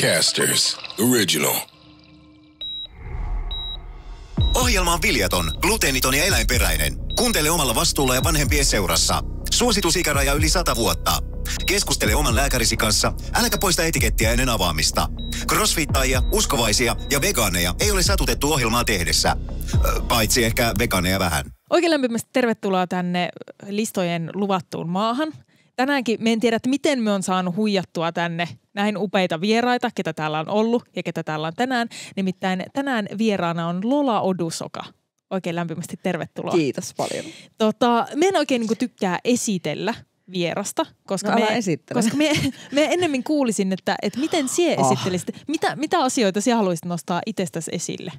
Casters Original. Ohjelma on viljaton, gluteeniton ja eläinperäinen. Kuuntele omalla vastuulla ja vanhempien seurassa. Suositusikäraja yli 100 vuotta. Keskustele oman lääkärisi kanssa, äläkä poista etikettiä ennen avaamista. Crossfittajia, uskovaisia ja vegaaneja ei ole satutettu ohjelmaa tehdessä. Paitsi ehkä vegaaneja vähän. Oikein lämpimästi tervetuloa tänne listojen luvattuun maahan. Tänäänkin me en tiedä, että miten me on saanut huijattua tänne näin upeita vieraita, ketä täällä on ollut ja ketä täällä on tänään. Nimittäin tänään vieraana on Lola Odusoka. Oikein lämpimästi tervetuloa. Kiitos paljon. Tota, me en oikein niin tykkää esitellä vierasta, koska, No me, koska me, me ennemmin kuulisin, että, että miten sie Ah. esittelisit, mitä, mitä asioita sinä haluaisit nostaa itsestäsi esille?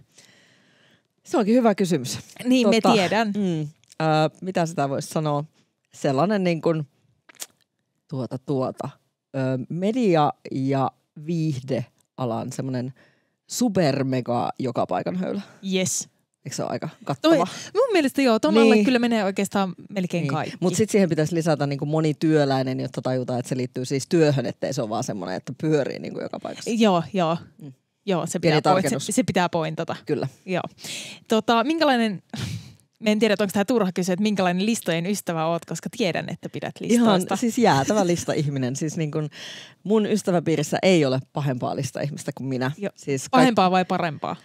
Se onkin hyvä kysymys. Niin, me tiedän. Mm, äh, mitä sitä voisi sanoa? Sellainen niin kuin, tuota, tuota, ö, media- ja viihdealan semmoinen supermega joka paikan höylä. Yes. Eikö se ole aika Toi, kattava? mun mielestä joo, tuon alle Niin. kyllä menee oikeastaan melkein kaikki. Mutta sitten siihen pitäisi lisätä niin kuin monityöläinen, jotta tajutaan, että se liittyy siis työhön, ettei se ole vaan semmoinen, että pyörii niin kuin joka paikassa. Joo, joo. Mm. Joo, se Pieni pitää, point, se, se pitää pointata. Kyllä. Joo. Tota, minkälainen, mä en tiedä, onko tämä turha kysyä, että minkälainen listojen ystävä oot, koska tiedän, että pidät Ihan listoista. siis jäätävä lista ihminen. Siis niin kuin mun ystäväpiirissä ei ole pahempaa lista ihmistä kuin minä. Joo. Siis kaik- Pahempaa vai parempaa?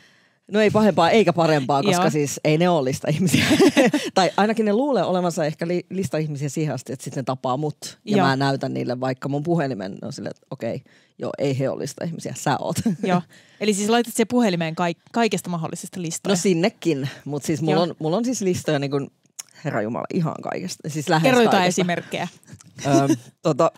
No ei pahempaa eikä parempaa, koska siis ei ne ole lista ihmisiä. tai ainakin ne luulee olevansa ehkä li- lista ihmisiä siihen asti, että sitten ne tapaa mut. Ja Joo. mä näytän niille vaikka mun puhelimen. On silleen, että okei, joo, ei he ole lista ihmisiä, sä oot. Joo. Eli siis laitat se puhelimeen kaik- kaikesta mahdollisesta listoja. no sinnekin, mutta siis mulla Joo. on, mulla on siis listoja niin kuin, herra Jumala, ihan kaikesta. Siis lähes Kerro jotain esimerkkejä. Öm, tota,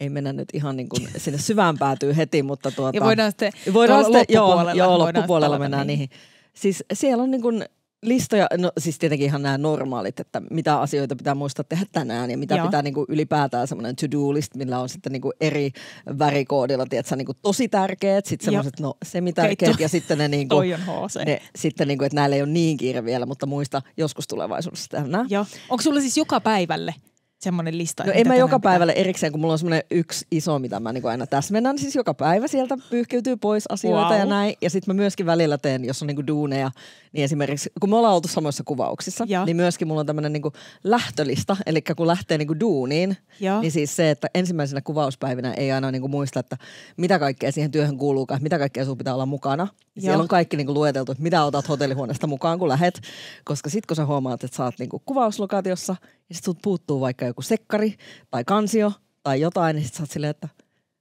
ei mennä nyt ihan niin kuin sinne syvään päätyy heti, mutta tuota, Ja voidaan sitten voidaan joo, loppupuolella joo, voidaan loppupuolella mennään niihin. niihin. Siis siellä on niin kuin listoja, no siis tietenkin ihan nämä normaalit, että mitä asioita pitää muistaa tehdä tänään ja mitä Joo. pitää niin kuin ylipäätään semmoinen to-do list, millä on sitten niin kuin eri värikoodilla, tiedätkö, niin kuin tosi tärkeät, sitten Joo. semmoiset no semi-tärkeät Okei, ja sitten ne niin kuin, ne, sitten niin kuin, että näillä ei ole niin kiire vielä, mutta muista joskus tulevaisuudessa tehdä nämä. Joo. Onko sulla siis joka päivälle semmoinen lista? No en mä joka pitää? päivälle erikseen, kun mulla on semmoinen yksi iso, mitä mä niinku aina täsmennän. Siis joka päivä sieltä pyyhkiytyy pois asioita Wow. ja näin. Ja sitten mä myöskin välillä teen, jos on niinku duuneja, niin esimerkiksi kun me ollaan oltu samoissa kuvauksissa, Joo. niin myöskin mulla on tämmöinen niinku lähtölista. Eli kun lähtee niinku duuniin, Joo. niin siis se, että ensimmäisenä kuvauspäivinä ei aina niinku muista, että mitä kaikkea siihen työhön kuuluukaan, mitä kaikkea sun pitää olla mukana. Ja. Siellä on kaikki niinku lueteltu, että mitä otat hotellihuoneesta mukaan, kun lähet. Koska sit kun sä huomaat, että sä oot niinku kuvauslokaatiossa ja sit sut puuttuu vaikka joku sekkari tai kansio tai jotain, niin sit sä oot silleen, että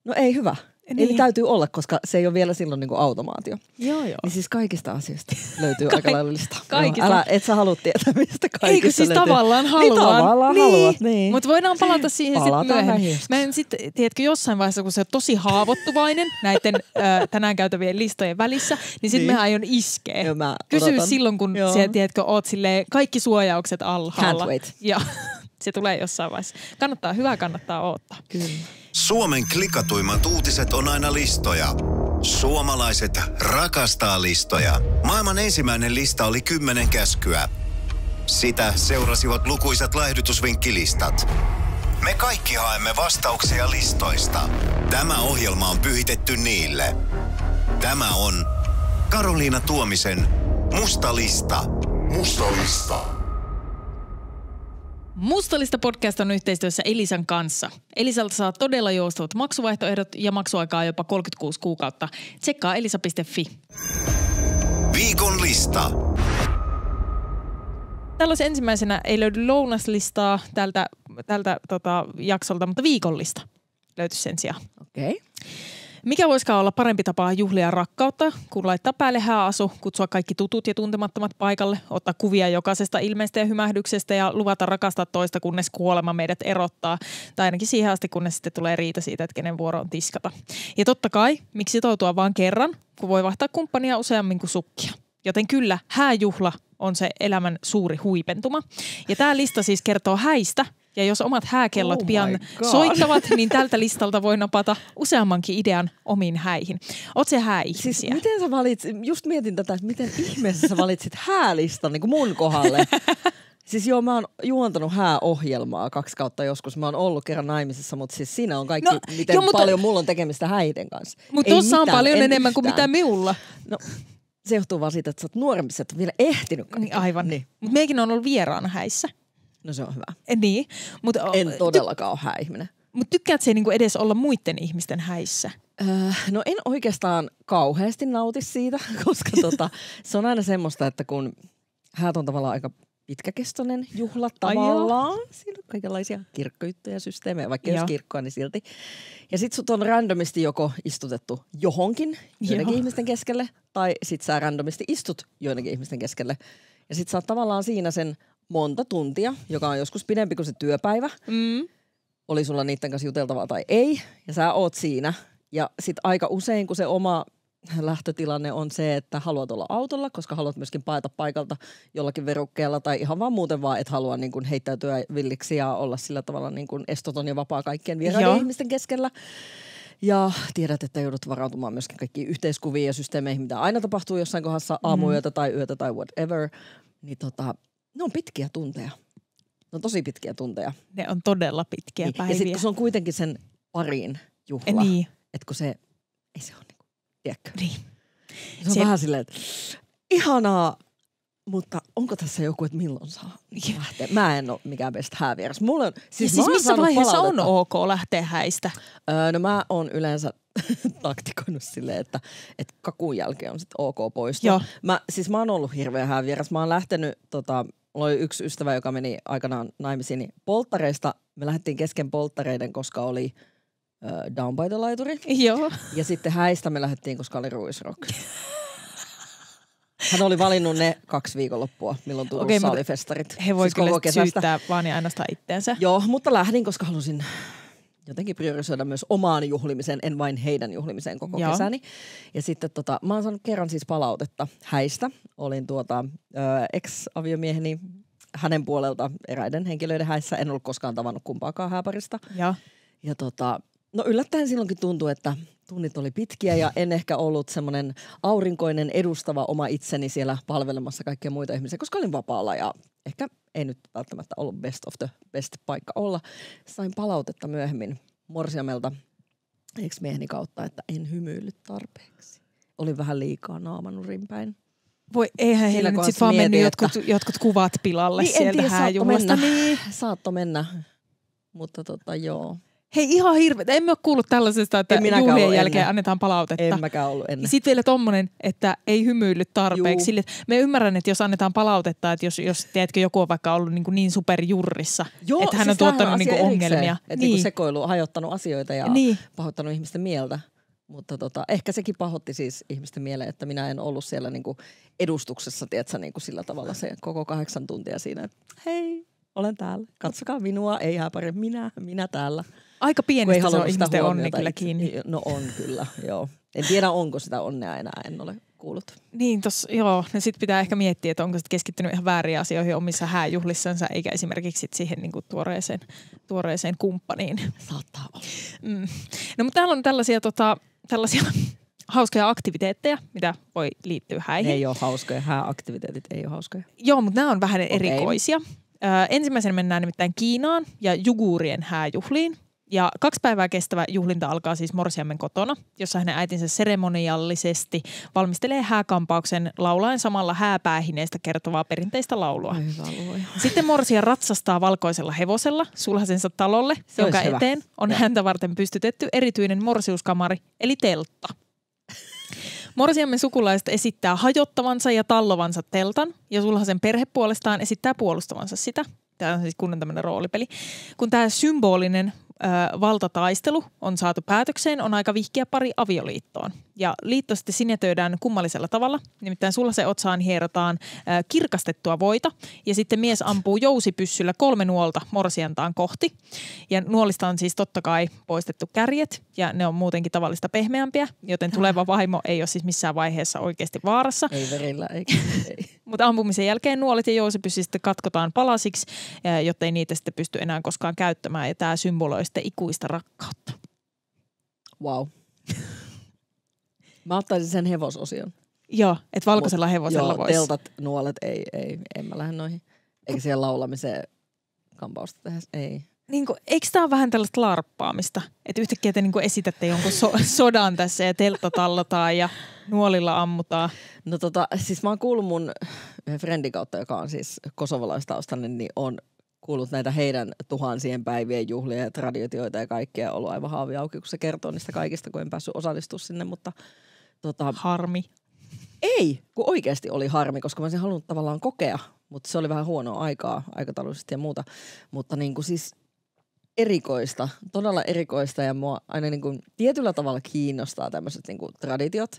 no ei hyvä. Niin. Niin. Eli täytyy olla, koska se ei ole vielä silloin niinku automaatio. Joo, joo. Niin siis kaikista asioista löytyy Ka- aika lailla lista. kaikista. Älä, et sä halua tietää, mistä kaikista Eikö siis löytyy. tavallaan Niin haluan? tavallaan haluat, niin. Mutta voidaan palata siihen sitten myöhemmin. Mä en sitten, tiedätkö, jossain vaiheessa, kun se on tosi haavoittuvainen näiden ö, tänään käytävien listojen välissä, niin sitten Niin. mä aion iskeä. Joo, mä Kysy silloin, kun Joo. sä, tiedätkö, oot silleen, kaikki suojaukset alhaalla. Can't wait. Ja se tulee jossain vaiheessa. Kannattaa, hyvää kannattaa odottaa. Kyllä. Suomen klikatuimmat uutiset on aina listoja. Suomalaiset rakastaa listoja. Maailman ensimmäinen lista oli kymmenen käskyä. Sitä seurasivat lukuisat laihdutusvinkkilistat. Me kaikki haemme vastauksia listoista. Tämä ohjelma on pyhitetty niille. Tämä on Karoliina Tuomisen Musta lista. Musta lista. Mustalista podcast on yhteistyössä Elisan kanssa. Elisalta saa todella joustavat maksuvaihtoehdot ja maksuaikaa jopa 36 kuukautta. Tsekkaa elisa.fi. Viikon lista. Täällä olisi ensimmäisenä, ei löydy lounaslistaa tältä, tältä tota, jaksolta, mutta viikollista löytyisi sen sijaan. Okei. Okay. Mikä voisikaan olla parempi tapa juhlia rakkautta, kun laittaa päälle hääasu, kutsua kaikki tutut ja tuntemattomat paikalle, ottaa kuvia jokaisesta ilmeestä ja hymähdyksestä ja luvata rakastaa toista, kunnes kuolema meidät erottaa. Tai ainakin siihen asti, kunnes sitten tulee riita siitä, että kenen vuoro on tiskata. Ja totta kai, miksi sitoutua vain kerran, kun voi vaihtaa kumppania useammin kuin sukkia. Joten kyllä, hääjuhla on se elämän suuri huipentuma. Ja tämä lista siis kertoo häistä, ja jos omat hääkellot Oh pian soittavat, niin tältä listalta voi napata useammankin idean omiin häihin. Oot se hääihmisiä? Siis miten sä valitsit, just mietin tätä, että miten ihmeessä sä valitsit häälistan niin kuin mun kohdalle. Siis joo, mä oon juontanut hääohjelmaa kaksi kautta joskus. Mä oon ollut kerran naimisissa, mutta siis siinä on kaikki, No, miten joo, mutta- paljon mulla on tekemistä häiden kanssa. Mutta tuossa on paljon en enemmän kuin yhtään. mitä minulla. No, se johtuu vaan siitä, että sä oot nuorempi, sä et ole vielä ehtinyt kaikkea. Niin, aivan. Niin. Mutta meikin on ollut vieraana häissä. No se on hyvä. Eh, Niin, mutta En todellakaan ole hääihminen. mut tykkäät se niinku edes olla muiden ihmisten häissä? Öö, no en oikeastaan kauheasti nauti siitä, koska tota, se on aina semmoista, että kun häät on tavallaan aika pitkäkestoinen juhla tavallaan. Siinä on kaikenlaisia kirkkoyttöjä systeemejä, vaikka jos kirkkoa, niin silti. Ja sit sut on randomisti joko istutettu johonkin joidenkin Joo. ihmisten keskelle, tai sit sä randomisti istut joidenkin ihmisten keskelle. Ja sit sä oot tavallaan siinä sen monta tuntia, joka on joskus pidempi kuin se työpäivä Mm. oli sulla niiden kanssa juteltavaa tai ei, ja sä oot siinä. Ja sit aika usein, kun se oma lähtötilanne on se, että haluat olla autolla, koska haluat myöskin paeta paikalta jollakin verukkeella tai ihan vaan muuten vaan, et halua niin kuin heittäytyä villiksi ja olla sillä tavalla niin kuin estoton ja vapaa kaikkien vieraiden Joo. ihmisten keskellä. Ja tiedät, että joudut varautumaan myöskin kaikkiin yhteiskuviin ja systeemeihin, mitä aina tapahtuu jossain kohdassa aamuyötä tai yötä tai whatever. Niin tota, ne on pitkiä tunteja. Ne on tosi pitkiä tunteja. Ne on todella pitkiä Niin. päiviä. Ja sitten kun se on kuitenkin sen parin juhla, Eh, niin, että kun se, ei se ole niinku, tiedätkö? niin. Se on Se- vähän silleen, että ihanaa, mutta onko tässä joku, että milloin saa lähteä? Mä en ole mikään best häävieras. Mulla on, Siis, siis, ja siis missä vaiheessa on palautetta. ok lähteä häistä? Öö, no mä oon yleensä taktikoinut silleen, että, että kakun jälkeen on sitten ok poistua. Joo. Mä, siis mä oon ollut hirveä häävieras. Mä oon lähtenyt, tota, mulla oli yksi ystävä, joka meni aikanaan naimisiin, niin polttareista me lähdettiin kesken polttareiden, koska oli ö, Down by the laituri. Joo. Ja sitten häistä me lähdettiin, koska oli ruisrock. Hän oli valinnut ne kaksi viikonloppua, milloin Turussa Okei, okay, oli festarit. He voi siis kyllä syyttää vaan ja ainoastaan itteensä. Joo, mutta lähdin, koska halusin jotenkin priorisoida myös omaan juhlimiseen, en vain heidän juhlimiseen koko Joo. kesäni. Ja sitten tota, mä oon saanut kerran siis palautetta häistä. Olin tuota, ö, ex-aviomieheni hänen puolelta eräiden henkilöiden häissä. En ollut koskaan tavannut kumpaakaan hääparista. Joo. Ja tota, no yllättäen silloinkin tuntui, että tunnit oli pitkiä ja en ehkä ollut semmoinen aurinkoinen edustava oma itseni siellä palvelemassa kaikkia muita ihmisiä, koska olin vapaalla ja ehkä ei nyt välttämättä ollut best of the best paikka olla. Sain palautetta myöhemmin Morsiamelta ex-mieheni kautta, että en hymyillyt tarpeeksi. Olin vähän liikaa naamanurin päin. Voi, eihän heillä nyt kohdassa sit vaan mennyt mietin, jotkut, jotkut kuvat pilalle Niin, en sieltä tiedä, saatto mennä. Niin. Saatto mennä, mutta tota joo. Hei ihan hirveetä. Emme ole kuullut tällaisesta, että juhlien jälkeen ennen. annetaan palautetta. En mäkään ollut ennen. Sitten vielä tommonen, että ei hymyilly tarpeeksi. Juu. Sille, me ymmärrän, että jos annetaan palautetta, että jos, jos tiedätkö, joku on vaikka ollut niin, kuin niin superjurrissa, että hän on siis tämähän tuottanut niin asia kuin ongelmia. Että niin. sekoilu, hajottanut asioita ja Niin. pahoittanut ihmisten mieltä. Mutta tota, ehkä sekin pahotti siis ihmisten mieleen, että minä en ollut siellä niinku edustuksessa, tiedätkö, niinku sillä tavalla se koko kahdeksan tuntia siinä, että hei, olen täällä. Katsokaa minua, ei hääpari, minä, minä täällä. Aika Kun ei pienestä se on ihmisten onni kyllä kiinni. No on kyllä, joo. En tiedä, onko sitä onnea enää, en ole kuullut. Niin, tos, joo. Ja sitten pitää ehkä miettiä, että onko sit keskittynyt ihan väärin asioihin omissa hääjuhlissansa, eikä esimerkiksi sit siihen niin kuin tuoreeseen, tuoreeseen kumppaniin. Saattaa olla. Mm. No mutta täällä on tällaisia, tota, tällaisia hauskoja aktiviteetteja, mitä voi liittyä Ne häihin. ei ole hauskoja, hääaktiviteetit ei ole hauskoja. Joo, mutta nämä on vähän erikoisia. Ö, ensimmäisenä mennään nimittäin Kiinaan ja Juguurien hääjuhliin. Ja kaksi päivää kestävä juhlinta alkaa siis Morsiammen kotona, jossa hänen äitinsä seremoniallisesti valmistelee hääkampauksen laulaen samalla hääpäähineestä kertovaa perinteistä laulua. Sitten Morsia ratsastaa valkoisella hevosella sulhasensa talolle, Se jonka olisi hyvä. eteen on Joo. häntä varten pystytetty erityinen morsiuskamari, eli teltta. Morsiamme sukulaiset esittää hajottavansa ja tallovansa teltan, ja sulhasen perhe puolestaan esittää puolustavansa sitä. Tämä on siis kunnon tämmöinen roolipeli. Kun tämä symbolinen ö, valtataistelu on saatu päätökseen, on aika vihkiä pari avioliittoon. Ja liitto sitten sinetöidään kummallisella tavalla. Nimittäin sulhasen otsaan hierotaan ö, kirkastettua voita, ja sitten mies ampuu jousipyssyllä kolme nuolta morsiantaan kohti. Ja nuolista on siis totta kai poistettu kärjet, ja ne on muutenkin tavallista pehmeämpiä, joten tuleva vaimo ei ole siis missään vaiheessa oikeasti vaarassa. Ei verillä, eikä, ei. Mutta ampumisen jälkeen nuolet ja jousipyssi sitten katkotaan palasiksi, jotta ei niitä sitten pysty enää koskaan käyttämään. Ja tämä symboloi sitten ikuista rakkautta. Wow. Mä ottaisin sen hevososion. Joo, että valkoisella Mut hevosella joo, voisi. teltat, nuolet, ei, ei, en mä lähde noihin. Eikä siellä laulamiseen kampausta tehdä. Ei. Niin kuin, eikö tämä ole vähän tällaista larppaamista? Että yhtäkkiä te niin kuin esitätte jonkun so- sodan tässä ja teltta tallotaan ja nuolilla ammutaan. No tota, siis mä oon kuullut mun yhden friendin kautta, joka on siis kosovalaistaustainen, niin on kuullut näitä heidän tuhansien päivien juhlia ja traditioita ja kaikkea. Ollut aivan haavi auki, kun se kertoo niistä kaikista, kun en päässyt osallistumaan sinne, mutta tota, Harmi. ei, kun oikeasti oli harmi, koska mä olisin halunnut tavallaan kokea, mutta se oli vähän huonoa aikaa aikataulullisesti ja muuta. Mutta niin kuin siis erikoista, todella erikoista ja mua aina niin kuin tietyllä tavalla kiinnostaa tämmöiset niin kuin traditiot.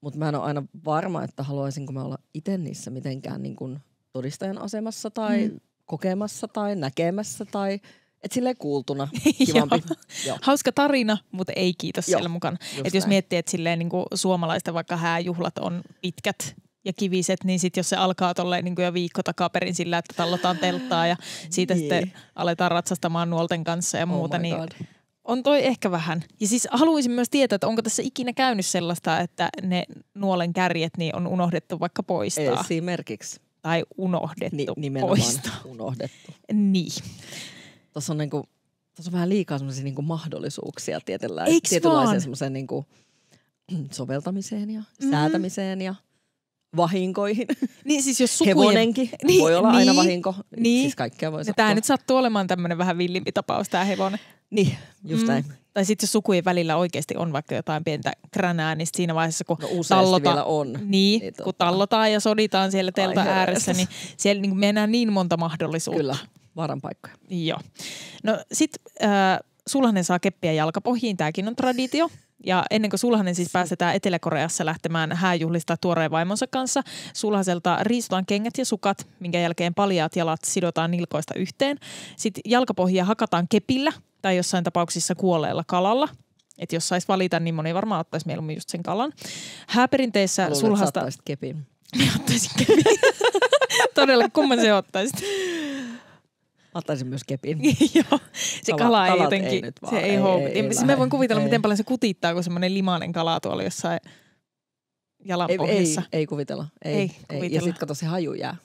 Mutta mä en ole aina varma, että haluaisinko mä olla itse niissä mitenkään niin kuin todistajan asemassa tai mm. Kokemassa tai näkemässä tai et silleen kuultuna kivampi. Joo. Hauska tarina, mutta ei kiitos Joo, siellä mukana. Et jos näin. miettii, että silleen niin kuin suomalaisten vaikka hääjuhlat on pitkät ja kiviset, niin sitten jos se alkaa tolleen niin kuin jo viikko takaperin sillä, että tallotaan telttaa ja siitä Niin. sitten aletaan ratsastamaan nuolten kanssa ja muuta, oh niin God. on toi ehkä vähän. Ja siis haluaisin myös tietää, että onko tässä ikinä käynyt sellaista, että ne nuolen kärjet niin on unohdettu vaikka poistaa. Esimerkiksi Tai unohdettu Ni, nimenomaan poistaa. unohdettu. Niin. Tuossa on, niinku, tuossa on vähän liikaa semmoisia niinku mahdollisuuksia Eiks tietynlaiseen semmoiseen niinku soveltamiseen ja säätämiseen ja vahinkoihin. Niin siis jos sukujen... Hevonenkin Niin, voi olla aina niin, vahinko. niin. Siis kaikkea voi sattua. tämä nyt sattuu olemaan tämmöinen vähän villimpi tapaus, tämä hevonen. Niin, just Mm. näin. Tai sitten jos sukujen välillä oikeasti on vaikka jotain pientä kränää, niin siinä vaiheessa kun No vielä on. Niin, Niin kun tallotaan ja soditaan siellä teltan ääressä, niin siellä niin mennään niin monta mahdollisuutta. Kyllä, vaaran paikkoja. Joo. No sit äh, Sulhanen saa keppiä jalkapohjiin, tämäkin on traditio. Ja ennen kuin Sulhanen siis päästetään Etelä-Koreassa lähtemään hääjuhlista tuoreen vaimonsa kanssa, Sulhaselta riisutaan kengät ja sukat, minkä jälkeen paljaat jalat sidotaan nilkoista yhteen. Sitten jalkapohjia hakataan kepillä tai jossain tapauksissa kuolleella kalalla. Että jos saisi valita, niin moni varmaan ottaisi mieluummin just sen kalan. Hääperinteessä Luulen, että sulhasta... saattaisit kepin. Minä ottaisin kepin. Todella, kumman se ottaisit? Ottaisin myös kepin. Joo, se Kala- kala ei jotenkin, ei nyt se vaan, ei, ei- houkuta. ei- ei mä voin kuvitella, ei. miten paljon se kutittaa, kun semmoinen limainen kala tuolla jossain jalan Ei, ei, pohjassa. ei kuvitella. Ei, Ei ei. Ja kuvitella. sitten kato se haju jää.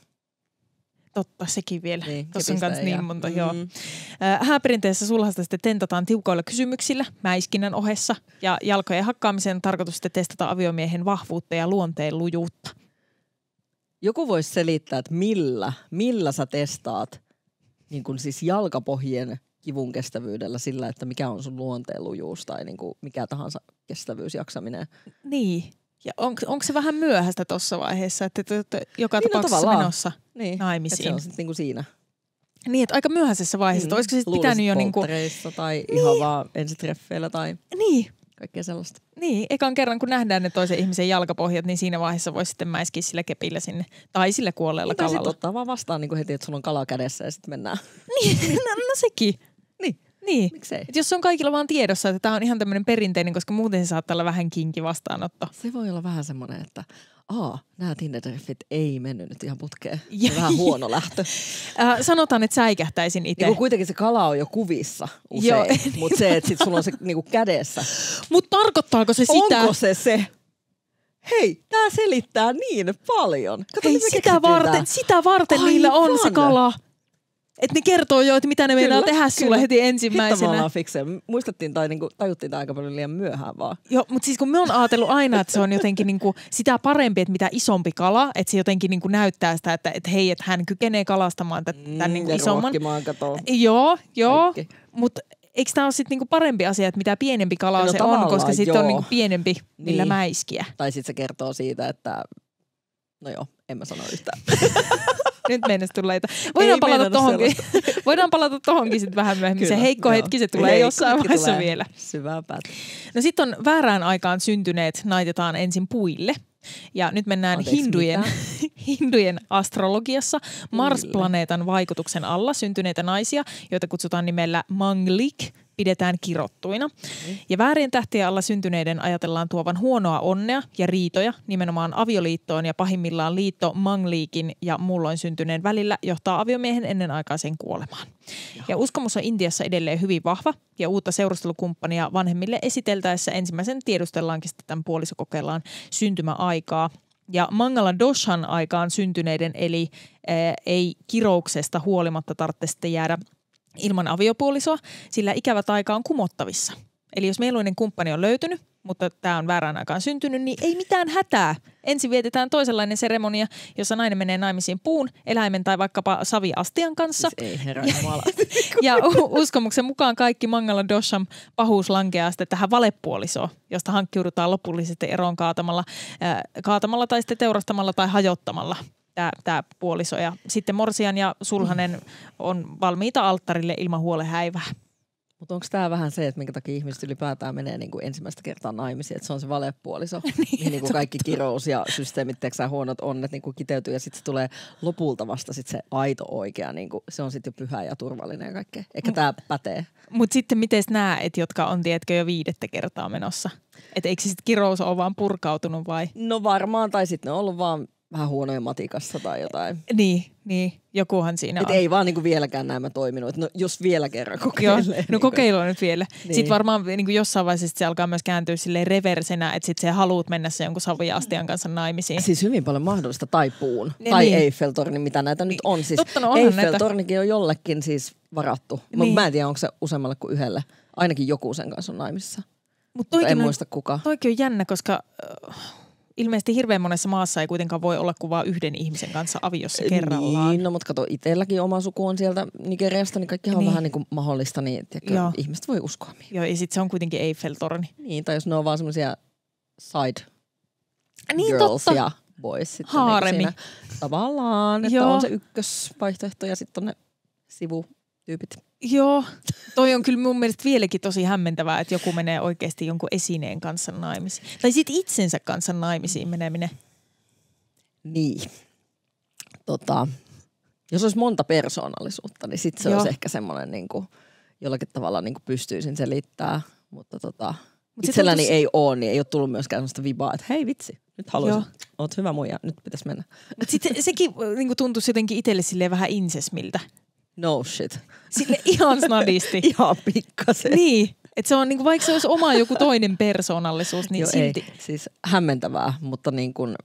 Totta, sekin vielä. Niin, Tuossa on myös niin monta, joo. Mm. Äh, Hääperinteessä sulhasta sitten tentataan tiukoilla kysymyksillä mäiskinnän ohessa ja jalkojen hakkaamisen tarkoitus sitten testata aviomiehen vahvuutta ja luonteen lujuutta. Joku voisi selittää, että millä, millä sä testaat niin kun siis jalkapohjien kivun kestävyydellä sillä, että mikä on sun luonteen lujuus tai niin kuin mikä tahansa kestävyysjaksaminen. Niin. Ja onko se vähän myöhäistä tuossa vaiheessa, että te olette joka Niin, no tapauksessa tavallaan. menossa Niin, naimisiin? se on sitten niin kuin siinä. Niin, että aika myöhäisessä vaiheessa. Mm. Olisiko se pitänyt jo niinku... tai niin. ihan vaan ensitreffeillä tai Niin, kaikkea sellaista. Niin, ekan kerran kun nähdään ne toisen ihmisen jalkapohjat, niin siinä vaiheessa voisi sitten mäiskiä sillä kepillä sinne. Tai sillä kuolleella Tai sitten kalalla. ottaa vaan vastaan niin heti, että sulla on kala kädessä ja sitten mennään. Niin, no, no sekin. Niin, Niin. miksei? Et jos se on kaikilla vaan tiedossa, että tämä on ihan tämmöinen perinteinen, koska muuten se saattaa olla vähän kinki vastaanotto. Se voi olla vähän semmoinen, että aa, nämä Tinder-treffit ei mennyt nyt ihan putkeen. Ja-. Vähän huono lähtö. Äh, sanotaan, että säikähtäisin itse. Niin kuitenkin se kala on jo kuvissa usein, mutta se, että sit sulla on se niinku kädessä. Mutta tarkoittaako se sitä? Onko se se? Hei, tää selittää niin paljon. Kato, Hei, sitä varten, tää. sitä varten niillä on se Aivan. kala. Että ne kertoo jo, että mitä ne meinaa tehdä sulle heti Hitto me ensimmäisenä. ollaan fikseja. Muistettiin tai niinku, tajuttiin tää aika paljon liian myöhään vaan. Joo, mutta siis kun me on ajatellut aina, että se on jotenkin niinku sitä parempi, että mitä isompi kala, että se jotenkin niinku näyttää sitä, että, että hei, että hän kykenee kalastamaan tämän, tämän niinku isomman. ruokkimaan, kato. Joo, joo, mutta eikö tämä ole sitten niinku parempi asia, että mitä pienempi kala No se on, koska sitten on niinku pienempi, millä Niin. mäiskiä. Tai sitten se kertoo siitä, että no joo, en mä sano yhtään. Nyt mennessä tulee. Voidaan Ei palata tohonkin, voidaan palata tohonkin sitten vähän myöhemmin. se Kyllä, heikko joo. hetki, se tulee Heikko jossain vaiheessa tulee. vielä. Syvää päätä. No sitten on väärään aikaan syntyneet naitetaan ensin puille. Ja nyt mennään Anteeksi, hindujen, hindujen astrologiassa Mars-planeetan vaikutuksen alla syntyneitä naisia, joita kutsutaan nimellä Manglik, pidetään kirottuina. Ja väärien tähtien alla syntyneiden ajatellaan tuovan huonoa onnea ja riitoja nimenomaan avioliittoon ja pahimmillaan liitto Mangliikin ja mulloin syntyneen välillä johtaa aviomiehen ennenaikaiseen kuolemaan. Ja uskomus on Intiassa edelleen hyvin vahva ja uutta seurustelukumppania vanhemmille esiteltäessä ensimmäisen tiedustellaankin sitten tämän puolisokokeillaan syntymäaikaa. Ja Mangala Doshan aikaan syntyneiden, eli ää, ei kirouksesta huolimatta tarvitse sitten jäädä ilman aviopuolisoa, sillä ikävät aika on kumottavissa. Eli jos mieluinen kumppani on löytynyt, mutta tämä on väärään aikaan syntynyt, niin ei mitään hätää. Ensin vietetään toisenlainen seremonia, jossa nainen menee naimisiin puun, eläimen tai vaikkapa saviastian kanssa. Siis ei herra. Ja u- uskomuksen mukaan kaikki Mangala Dosham pahuus lankeaa sitten tähän valepuolisoon, josta hankkiudutaan lopullisesti eroon kaatamalla, ää, kaatamalla tai sitten teurastamalla tai hajottamalla tämä, tämä puoliso. Ja sitten Morsian ja Sulhanen on valmiita alttarille ilman huolehäivää. Mutta onko tämä vähän se, että minkä takia ihmiset ylipäätään menee niinku ensimmäistä kertaa naimisiin, että se on se valepuoliso, mihin niinku kaikki kirous ja systeemit, teksää huonot onnet niinku kiteytyy ja sitten se tulee lopulta vasta sit se aito oikea, niinku, se on sitten jo pyhä ja turvallinen ja kaikkea. Eikä tämä pätee. Mutta sitten miten nämä, et, jotka on tiedätkö, jo viidettä kertaa menossa? Että eikö se sitten kirous ole vaan purkautunut vai? No varmaan, tai sitten ne on ollut vaan vähän huonoja matikassa tai jotain. Niin, niin. Jokuhan siinä Et on. ei vaan niinku vieläkään nämä toiminut. Et No, jos vielä kerran Joo, kokeilee. no niinku. kokeilua nyt vielä. Niin. Niin. Sitten varmaan niin kuin jossain vaiheessa se alkaa myös kääntyä silleen reversenä, että sitten se haluat mennä se jonkun saviastian kanssa naimisiin. Siis hyvin paljon mahdollista, tai puun, Niin, tai niin. Eiffeltorni, mitä näitä nyt on. Siis Totta, no Eiffeltornikin on jollekin siis varattu. Niin. Niin. Mä en tiedä, onko se useammalle kuin yhdelle. Ainakin joku sen kanssa on naimissa. Mutta Mutta en on, muista kuka. toikin on jännä, koska äh, ilmeisesti hirveän monessa maassa ei kuitenkaan voi olla kuin vain yhden ihmisen kanssa aviossa kerrallaan. Niin, no mutta kato, itselläkin oma suku on sieltä Nigeriasta, niin kaikkihan on Niin. vähän niin kuin mahdollista, niin tiedätkö, Joo. ihmiset voi uskoa mihin. Joo, ja sitten se on kuitenkin Eiffeltorni. Niin, tai jos ne on vaan semmoisia side Niin girls totta. ja boys. Sitten Haaremi. Niin siinä, tavallaan, että Joo. on se ykkösvaihtoehto ja sitten on ne sivutyypit. Joo, toi on kyllä mun mielestä vieläkin tosi hämmentävää, että joku menee oikeasti jonkun esineen kanssa naimisiin. Tai sitten itsensä kanssa naimisiin meneminen. Niin. Tota, jos olisi monta persoonallisuutta, niin sitten se Joo. olisi ehkä semmoinen niin kuin, jollakin tavalla niin kuin pystyisin selittämään. Mutta tota, Mut se itselläni tuntuisi- ei ole, niin ei ole tullut myöskään sellaista vibaa, että hei vitsi, nyt haluaisin. Joo. Oot hyvä muija, nyt pitäisi mennä. Mutta sitten sekin niin tuntuisi jotenkin itselle silleen vähän insesmiltä. No shit. Sille ihan snadisti. Ihan pikkasen. niin, että se on niin kuin, vaikka se olisi oma joku toinen persoonallisuus, niin Joo, silti. ei. Siis hämmentävää, mutta niin kuin,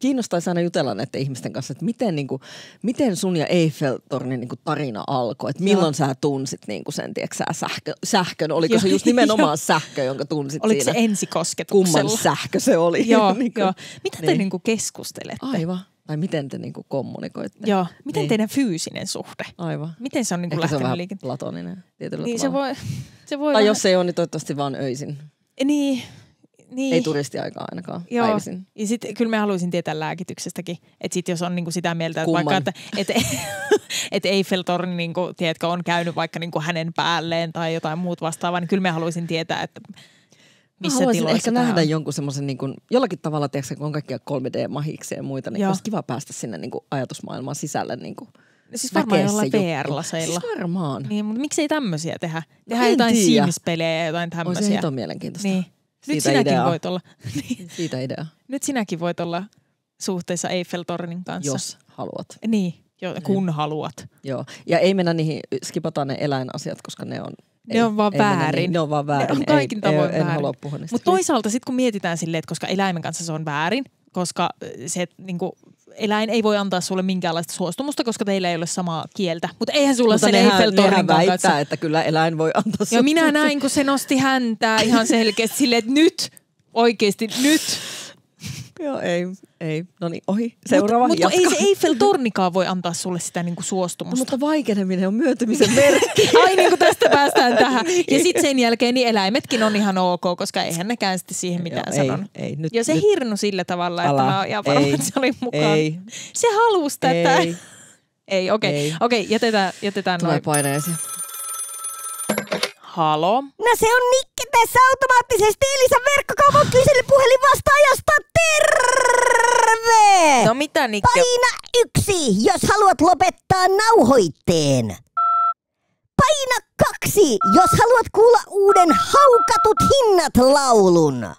kiinnostaisi aina jutella näiden ihmisten kanssa, että miten, niin kuin, miten sun ja Eiffeltornin niin kuin tarina alkoi. Että milloin Joo. sä tunsit niin kuin sen, tiedätkö, sä, sähkö, sähkön, oliko Joo, se just nimenomaan sähkö, jonka tunsit Oliko siinä? se ensikosketuksella? Kumman sähkö se oli? Joo, Niin kuin- joo. Mitä te Niin. niin kuin keskustelette? Aivan. Tai miten te niin kuin kommunikoitte? Joo. Miten Niin. teidän fyysinen suhde? Aivan. Miten se on niin kuin Ehkä se on vähän platoninen tietyllä Niin se tavalla. voi, se voi Tai vähän- jos ei ole, niin toivottavasti vaan öisin. Niin, niin. Ei turistiaikaa ainakaan, Joo. päivisin. Ja sitten kyllä mä haluaisin tietää lääkityksestäkin. Että sitten jos on niinku sitä mieltä, että Kumman? vaikka, että et, et Eiffeltorni niinku, tiedätkö, on käynyt vaikka niinku hänen päälleen tai jotain muut vastaavaa, niin kyllä mä haluaisin tietää, että missä Mä tiloissa ehkä nähdä on. jonkun semmoisen, niin kuin, jollakin tavalla, tiedätkö, kun on kaikkia 3D-mahiksia ja muita, niin Joo. olisi kiva päästä sinne niin kuin, ajatusmaailman sisälle niin kuin, Siis varmaan jollain. VR-laseilla. Siis varmaan. Niin. Niin, mutta miksei tämmöisiä tehdä? Tehdään en jotain tiedä. Sims-pelejä ja jotain Olisi tämmöisiä. hito mielenkiintoista. Niin. Nyt Siitä sinäkin ideaa. voit olla. Niin. Siitä idea, Nyt sinäkin voit olla suhteessa Eiffeltornin kanssa. jos haluat. Niin, jo, kun haluat. Joo. Ja ei mennä niihin, skipataan ne eläinasiat, koska ne on... Ne on vaan ei väärin. Niihin, ne on vaan väärin. on kaikin tavoin ei, En väärin. halua puhua niistä. Mutta toisaalta sitten kun mietitään silleen, että koska eläimen kanssa se on väärin, koska se niin kuin, eläin ei voi antaa sulle minkäänlaista suostumusta, koska teillä ei ole samaa kieltä. Mutta eihän sulla Mutta sen Eiffeltornin väittää, kanssa. että kyllä eläin voi antaa Ja minä näin, kun se nosti häntää ihan selkeästi silleen, että nyt, oikeasti nyt. Joo, ei, ei. No niin, ohi. Seuraava, Mutta mut ei se Eiffeltornikaan voi antaa sulle sitä niin kuin No, suostumusta. mutta vaikeneminen on myötymisen merkki. Ai niin kuin tästä päästään tähän. Ja sitten sen jälkeen niin eläimetkin on ihan ok, koska eihän nekään sitten siihen mitään Joo, ei, sanonut. ei, nyt, ja se nyt, hirnu sillä tavalla, että Älä. mä oon ihan varma, Ei. että se oli mukaan. Ei, Se halusi tätä. ei. Ei, okei. Ei. Okei, jätetään, jätetään Tulee noin. paineisia. Halo? No se on Nikke tässä automaattisesti Elisan verkkokaupan kyselypuhelinvastaajasta. Terve! No mitä Nikke? Paina yksi, jos haluat lopettaa nauhoitteen. Paina kaksi, jos haluat kuulla uuden haukatut hinnat laulun.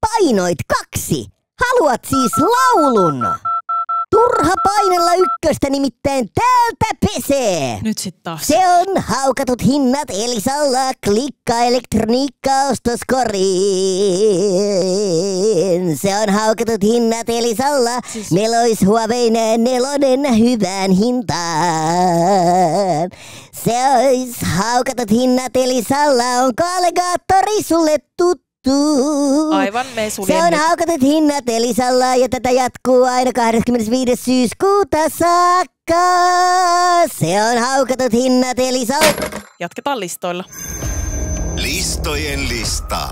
Painoit kaksi. Haluat siis laulun. Turha painella ykköstä nimittäin täältä pesee. Nyt sit taas. Se on haukatut hinnat Elisalla. Klikkaa elektroniikka ostoskoriin. Se on haukatut hinnat Elisalla. Siis... Nelois Huawei nelonen hyvään hintaan. Se ois haukatut hinnat Elisalla. Onko alligaattori sulle tuttu? Aivan, me Se on haukatut hinnat Elisalla ja tätä jatkuu aina 25. syyskuuta saakka. Se on haukatut hinnat Elisalla. Jatketaan listoilla. Listojen lista.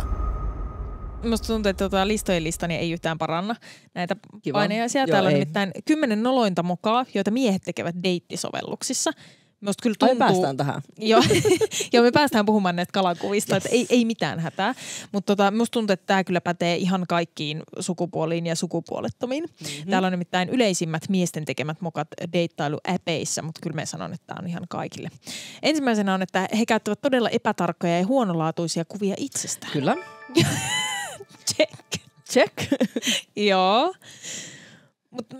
Musta tuntuu, että tota listojen listani ei yhtään paranna näitä Kiva. painajaisia. Joo, Täällä on ei. nimittäin kymmenen nolointa mokaa, joita miehet tekevät deittisovelluksissa. Musta kyllä Ai tuntuu... päästään tähän. Joo, joo, me päästään puhumaan näistä kalakuvista, yes. että ei, ei mitään hätää. Mutta tota, musta tuntuu, että tämä kyllä pätee ihan kaikkiin sukupuoliin ja sukupuolettomiin. Mm-hmm. Täällä on nimittäin yleisimmät miesten tekemät mokat deittailuäpeissä, mutta kyllä me sanon, että tämä on ihan kaikille. Ensimmäisenä on, että he käyttävät todella epätarkkoja ja huonolaatuisia kuvia itsestään. Kyllä. Check. Check. Joo. Mutta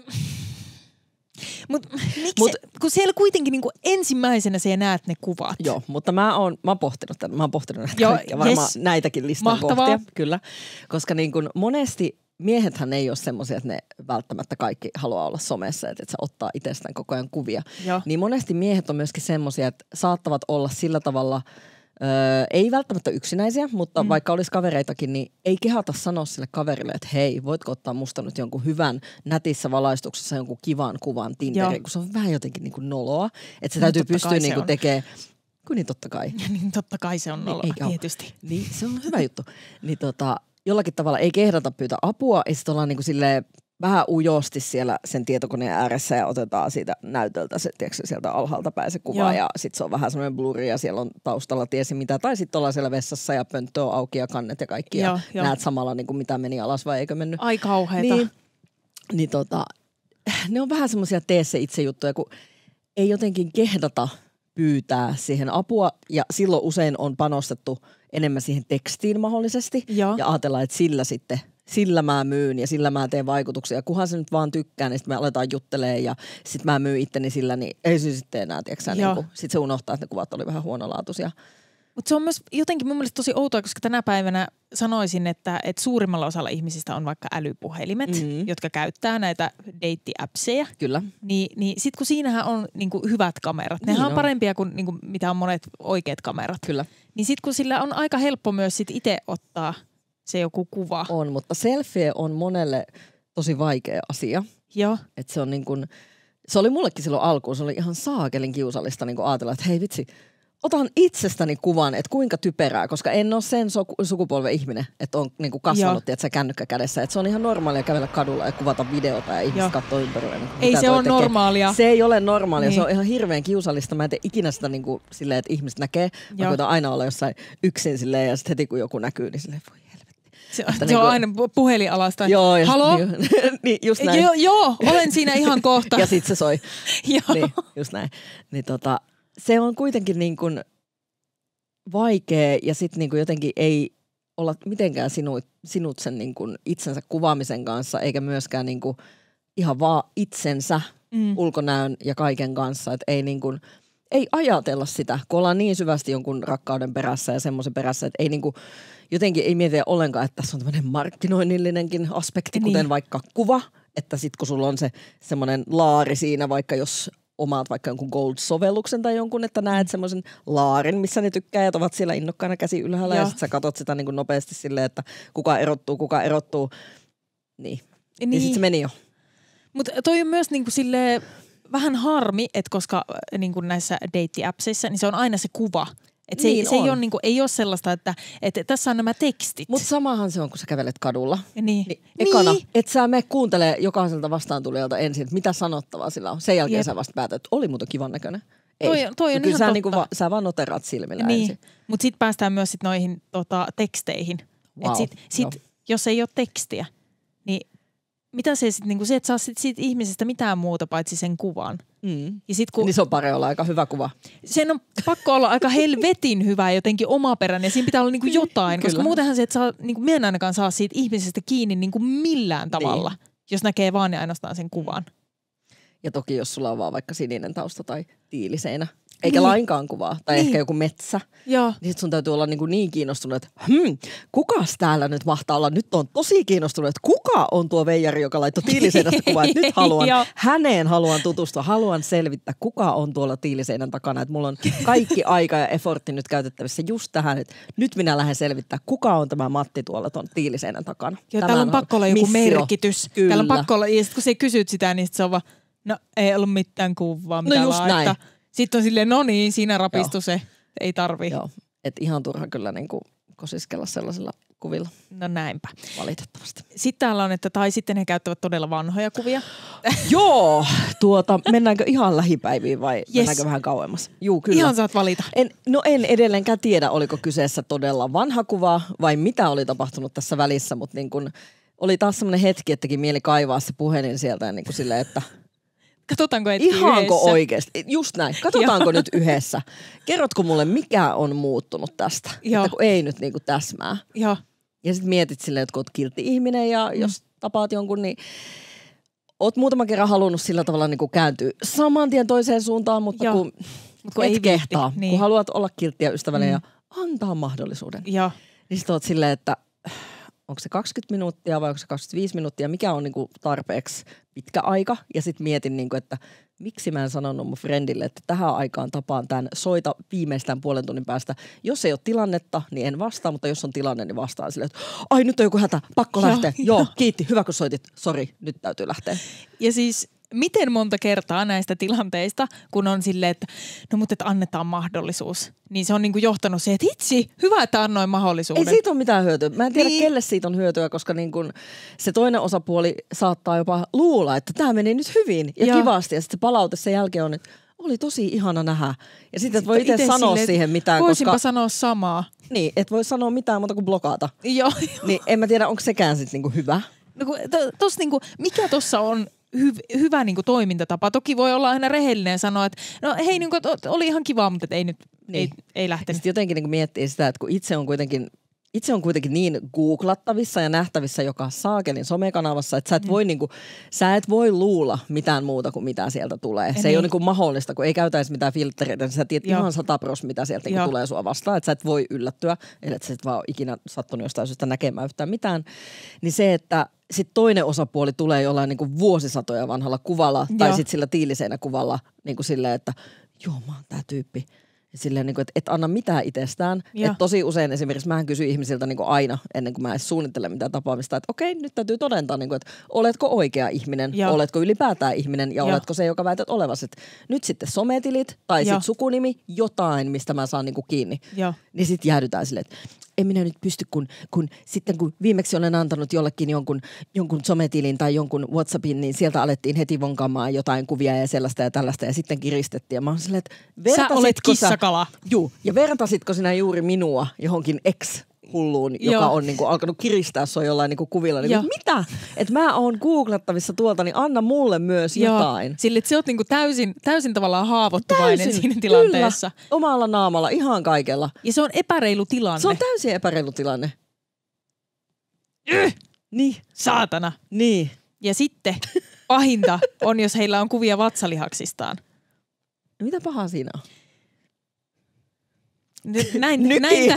mut, miksi, Mut- Mut, kun siellä kuitenkin niinku ensimmäisenä sä näet ne kuvat. Joo, mutta mä oon, mä oon pohtinut tämän. Mä oon pohtinut näitä Joo, kaikkia. Varmaan yes. näitäkin listan Mahtavaa. kohtia. Kyllä. Koska niin kun monesti miehethän ei ole semmoisia, että ne välttämättä kaikki haluaa olla somessa, että, että se ottaa itsestään koko ajan kuvia. Joo. Niin monesti miehet on myöskin semmoisia, että saattavat olla sillä tavalla, öö, ei välttämättä yksinäisiä, mutta mm. vaikka olisi kavereitakin, niin ei kehata sanoa sille kaverille, että hei, voitko ottaa musta nyt jonkun hyvän nätissä valaistuksessa jonkun kivan kuvan Tinderiin, kun se on vähän jotenkin niin kuin noloa. Että se No täytyy pystyä niin kuin tekemään, kun niin totta kai. niin totta kai se on Niin, eikä oo. tietysti. Niin, se on hyvä juttu. Niin tota, jollakin tavalla ei kehdata pyytää apua, ja sitten ollaan niinku silleen vähän ujosti siellä sen tietokoneen ääressä ja otetaan siitä näytöltä se, tiedätkö, sieltä alhaalta päin se kuva Joo. ja sitten se on vähän semmoinen blurri ja siellä on taustalla tiesi mitä. Tai sitten ollaan siellä vessassa ja pönttö on auki ja kannet ja kaikki Joo, ja joo. näet samalla niin kuin mitä meni alas vai eikö mennyt. Ai kauheeta. Niin, niin tota, ne on vähän semmoisia tee se itse juttuja, kun ei jotenkin kehdata pyytää siihen apua ja silloin usein on panostettu enemmän siihen tekstiin mahdollisesti Joo. ja ajatellaan, että sillä sitten sillä mä myyn ja sillä mä teen vaikutuksia. Kunhan se nyt vaan tykkää, niin sitten me aletaan juttelemaan ja sitten mä myyn itteni sillä, niin ei se sitten enää, tiedätkö niin Sitten se unohtaa, että ne kuvat oli vähän huonolaatuisia. Mutta se on myös jotenkin mun mielestä tosi outoa, koska tänä päivänä sanoisin, että, että suurimmalla osalla ihmisistä on vaikka älypuhelimet, Mhm. mm-hmm. jotka käyttää näitä deittiäpsejä. Kyllä. Niin, niin sitten kun siinähän on niinku hyvät kamerat, Niin nehän on on. parempia kuin niinku, mitä on monet oikeat kamerat. Kyllä. Niin sitten kun sillä on aika helppo myös sit itse ottaa se joku kuva. On, mutta selfie on monelle tosi vaikea asia. Joo. Et se on niin kun, se oli mullekin silloin alkuun, se oli ihan saakelin kiusallista niin ajatella, että hei vitsi, otan itsestäni kuvan, että kuinka typerää, koska en ole sen suku- sukupolven ihminen, että on niin kasvanut tiedätkö, kännykkä kädessä. Että se on ihan normaalia kävellä kadulla ja kuvata videota ja ihmiset Joo. katsoo ympärilleen. Niin Ei se ole tekee. normaalia. Se ei ole normaalia, Niin. se on ihan hirveän kiusallista. Mä en tee ikinä sitä niin kuin, silleen, että ihmiset näkee. Mä koitan aina olla jossain yksin silleen ja sitten heti kun joku näkyy, niin silleen voi. Se, se niinku- on aina pu- puhelinalasta. Joo, ja Halo? Niin, niin, just näin. Joo, joo, olen siinä ihan kohta. ja sitten se soi. joo. niin, just näin. Niin tota, se on kuitenkin niin kuin vaikea ja sitten niin kuin jotenkin ei olla mitenkään sinut, sinut sen niin kuin itsensä kuvaamisen kanssa, eikä myöskään niin kuin ihan vaan itsensä Mm. ulkonäön ja kaiken kanssa. Että ei niin kuin, ei ajatella sitä, kun ollaan niin syvästi jonkun rakkauden perässä ja semmoisen perässä, että ei niin kuin, jotenkin ei mietitä ollenkaan, että tässä on tämmöinen markkinoinnillinenkin aspekti, Niin. kuten vaikka kuva, että sitten kun sulla on se semmoinen laari siinä, vaikka jos omaat vaikka jonkun Gold-sovelluksen tai jonkun, että näet semmoisen laarin, missä ne tykkäjät ovat siellä innokkaana käsi ylhäällä ja Joo. sitten sä katot sitä niin kuin nopeasti silleen, että kuka erottuu, kuka erottuu. Niin, niin. niin sitten se meni jo. Mutta toi on myös niinku sille vähän harmi, että koska äh, niinku näissä deittiäpseissä, niin se on aina se kuva. Et se, Niin ei, se ei, on. ole, niinku, ei ole sellaista, että, että tässä on nämä tekstit. Mutta samahan se on, kun sä kävelet kadulla. niin. Niin, ekana, niin. et sä me kuuntele jokaiselta vastaantulijalta ensin, että mitä sanottavaa sillä on. Sen jälkeen Jep. sä vasta päätät, että oli muuten kivan näköinen. Ei. Toi on- toi on kyllä ihan sä, totta. niinku va, sä vaan noteraat silmillä Niin, ensin. mutta sitten päästään myös sit noihin tota, teksteihin. Wow, Et sit, sit, joo. jos ei ole tekstiä, niin mitä se sitten, niinku se, et saa sit siitä ihmisestä mitään muuta paitsi sen kuvan. Mm. Ja sit kun Niin se on pari olla aika hyvä kuva. sen on pakko olla aika helvetin hyvä jotenkin omaperäinen ja siinä pitää olla niinku jotain, koska Kyllä. muutenhan se et saa, niinku, minä en ainakaan saa siitä ihmisestä kiinni niinku millään tavalla, jos näkee vaan ja ainoastaan sen kuvan. Ja toki jos sulla on vaan vaikka sininen tausta tai tiiliseinä, eikä Niin. lainkaan kuvaa, tai Niin. ehkä joku metsä, Joo. niin sit sun täytyy olla niin, kuin niin kiinnostunut, että hmm, kukas täällä nyt mahtaa olla? Nyt on tosi kiinnostunut, että kuka on tuo veijari, joka laittoi tiiliseinästä kuvaa. Että nyt haluan, häneen haluan tutustua, haluan selvittää, kuka on tuolla tiiliseinän takana. Että mulla on kaikki aika ja effortti nyt käytettävissä just tähän, että nyt minä lähden selvittää, kuka on tämä Matti tuolla tuon tiiliseinän takana. Joo, täällä on pakko olla joku missio. merkitys. Kyllä. Täällä on pakko olla, ja sit kun sä kysyt sitä, niin sit se on vaan, no ei ollut mitään kuvaa, mitä just laittaa. näin. Sitten on silleen, no niin, siinä rapistu se, ei tarvi. Joo, että ihan turha kyllä niin kuin kosiskella sellaisilla kuvilla No näinpä. valitettavasti. Sitten täällä on, että tai sitten he käyttävät todella vanhoja kuvia. Joo, tuota, mennäänkö ihan lähipäiviin vai Yes. mennäänkö vähän kauemmas? Juu, kyllä. Ihan saat valita. En, no en edelleenkään tiedä, oliko kyseessä todella vanha kuva vai mitä oli tapahtunut tässä välissä, mutta niin kun oli taas semmoinen hetki, että teki mieli kaivaa se puhelin sieltä ja niin kuin silleen, että Katsotaanko hetki ihanko yhdessä? oikeasti, just näin, katsotaanko nyt yhdessä. Kerrotko mulle, mikä on muuttunut tästä, Joo. että kun ei nyt niin kuin täsmää. Joo, Ja sitten mietit silleen, että kun oot kiltti ihminen ja mm. jos tapaat jonkun, niin oot muutaman kerran halunnut sillä tavalla niin kuin kääntyä saman tien toiseen suuntaan, mutta Joo. kun, Mut kun ei et viitti, kehtaa, niin. kun haluat olla kiltti ja ystävällinen ja antaa mahdollisuuden. joo. Niin sit oot silleen, että onko se 20 minuuttia vai onko se 25 minuuttia, mikä on niinku tarpeeksi pitkä aika. Ja sitten mietin, niinku, että miksi mä en sanonut mun friendille, että tähän aikaan tapaan tämän soita viimeistään puolen tunnin päästä. Jos ei ole tilannetta, niin en vastaa, mutta jos on tilanne, niin vastaan silleen, että ai nyt on joku hätä, pakko lähteä. joo. Joo, kiitti, hyvä kun soitit, sori, nyt täytyy lähteä. Ja siis miten monta kertaa näistä tilanteista, kun on silleen, että no mutta että annetaan mahdollisuus, niin se on niinku johtanut siihen, että hitsi, hyvä, että annoin mahdollisuuden. Ei siitä ole mitään hyötyä. Mä en tiedä, Niin. kelle siitä on hyötyä, koska niin kun se toinen osapuoli saattaa jopa luulla, että tämä meni nyt hyvin ja Joo. kivasti. Ja sitten se palaute sen jälkeen on, että oli tosi ihana nähdä. Ja sitten et voi itse sanoa silleen, siihen mitään, Voisinpa koska sanoa samaa. niin, et voi sanoa mitään muuta kuin blokata. Joo. Niin en mä tiedä, onko sekään sitten niinku hyvä. No, kun to, tos niinku, mikä tuossa on hy, hyvä niinku toimintatapa? Toki voi olla aina rehellinen ja sanoa, että no hei, niinku, että oli ihan kiva, mutta ei nyt, niin. ei, Niin. ei lähtenyt. sitten jotenkin niin miettii sitä, että kun itse on kuitenkin itse on kuitenkin niin googlattavissa ja nähtävissä joka saakelin somekanavassa, että sä et, voi, niinku, sä et voi luulla mitään muuta kuin mitä sieltä tulee. Se ei Niin. ole niinku mahdollista, kun ei käytäisi mitään filtreitä, niin sä tiedät Joo. ihan satapros, mitä sieltä niinku tulee sua vastaan. Että sä et voi yllättyä, ellei sä et vaan ole ikinä sattunut jostain syystä näkemään yhtään mitään. Niin se, että sitten toinen osapuoli tulee jollain niinku vuosisatoja vanhalla kuvalla tai Joo. sitten sillä tiiliseinä kuvalla niinku silleen, että joo, mä oon tää tyyppi. Ja silleen, niin kuin, että et anna mitään itsestään. Et tosi usein esimerkiksi mähän kysyn ihmisiltä niin kuin aina, ennen kuin mä edes suunnittelen mitään tapaamista, että okei, nyt täytyy todentaa, niin kuin, että oletko oikea ihminen, Joo. oletko ylipäätään ihminen ja Joo. oletko se, joka väität olevasi. Nyt sitten sometilit tai sitten sukunimi, jotain, mistä mä saan niin kuin kiinni. Joo. Niin sitten jäädytään silleen, että en minä nyt pysty, kun, kun sitten kun viimeksi olen antanut jollekin jonkun, jonkun sometilin tai jonkun Whatsappin, niin sieltä alettiin heti vonkaamaan jotain kuvia ja sellaista ja tällaista ja sitten kiristettiin. Ja mä silleen, että Sä olet kissakala. Juu, ja vertasitko sinä juuri minua johonkin ex hulluun, joka Joo. on niinku alkanut kiristää sua jollain niinku kuvilla. Niin Joo. mitä? Että mä oon googlattavissa tuolta, niin anna mulle myös jotain. Sille, että sä oot niinku täysin, täysin tavallaan haavoittuvainen siinä tilanteessa. Kyllä, omalla naamalla, ihan kaikella. Ja se on epäreilu tilanne. Se on täysin epäreilu tilanne. Niin, Saatana. niin. Ja sitten pahinta on, jos heillä on kuvia vatsalihaksistaan. Mitä pahaa siinä on? Nyt Näin, Nyki. näin, tä,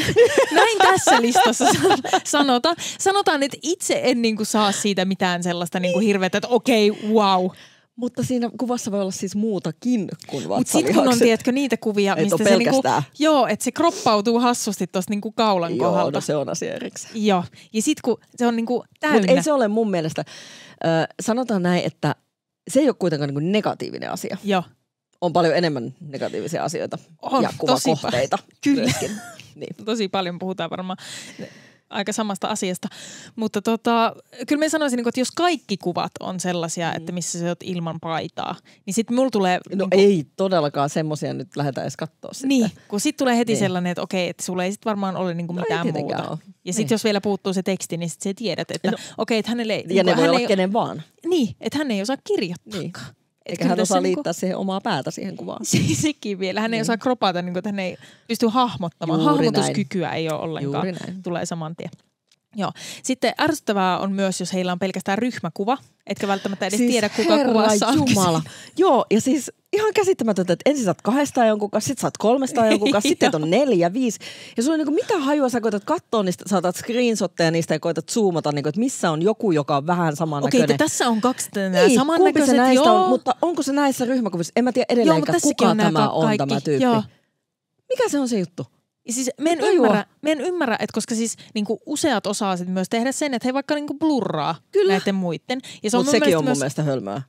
näin tässä listassa san- sanotaan. Sanotaan, että itse en niinku saa siitä mitään sellaista niinku hirveätä, että okei, wow. Mutta siinä kuvassa voi olla siis muutakin kuin Mutta sitten kun on, tiedätkö, niitä kuvia, Ei mistä se, niinku, joo, että se kroppautuu hassusti tuosta niinku kaulan Joo, kohdalta. no se on asia erikseen. Joo, ja sitten kun se on niinku täynnä. Mutta ei se ole mun mielestä, ö, sanotaan näin, että se ei ole kuitenkaan niin negatiivinen asia. Joo, On paljon enemmän negatiivisia asioita On, ja tosi kuvakohteita. Kyllä. Niin. tosi paljon puhutaan varmaan aika samasta asiasta. Mutta tota, kyllä mä sanoisin, niinku, että jos kaikki kuvat on sellaisia, että missä sä oot ilman paitaa, niin sitten mulla tulee... No niinku, ei todellakaan semmoisia nyt lähdetä edes katsoa sitten. Niin, kun sitten tulee heti Niin. sellainen, että okei, että sulla ei sitten varmaan ole niinku No mitään muuta. ole. Ja sitten Niin. jos vielä puuttuu se teksti, niin sitten sä tiedät, että No. okei, että hänelle ei... Ja niinku, ne voi hän olla ei, kenen vaan. Niin, että hän ei osaa kirjoittaa. Niin. Eikä hän osaa niinku- liittää siihen omaa päätä siihen kuvaan. Se, sekin vielä. Hän ei osaa kropata, niin kuin, että hän ei pysty hahmottamaan. Juuri näin. Hahmotuskykyä ei ole ollenkaan. Juuri näin. Tulee saman tien. Joo. Sitten ärsyttävää on myös, jos heillä on pelkästään ryhmäkuva, etkä välttämättä edes siis tiedä, kuka herra kuvassa on Jumala. Joo, ja siis ihan käsittämätöntä, että ensin saat kahdestaan jonkun kanssa, sit saat kolmestaan jonkun kanssa, sitten on neljä, viisi. Ja sulla on niinku mitä hajua sä koetat katsoa niistä, saatat screenshotteja niistä ja koetat zoomata, niinku, että missä on joku, joka on vähän Okei, samannäköinen. että tässä on kaksi niin, samannäköiset. se näistä joo. on, mutta onko se näissä ryhmäkuvissa? En mä tiedä edelleenkään, kuka on tämä ka- on kaikki. tämä tyyppi. Joo. Mikä se on se juttu? Ja Siis me en, ymmärrä, me en ymmärrä, että koska siis niinku useat osaa sit myös tehdä sen, että he vaikka niinku blurraa Kyllä. näiden muiden. Ja se on mun sekin on mun myös, mielestä hölmöä.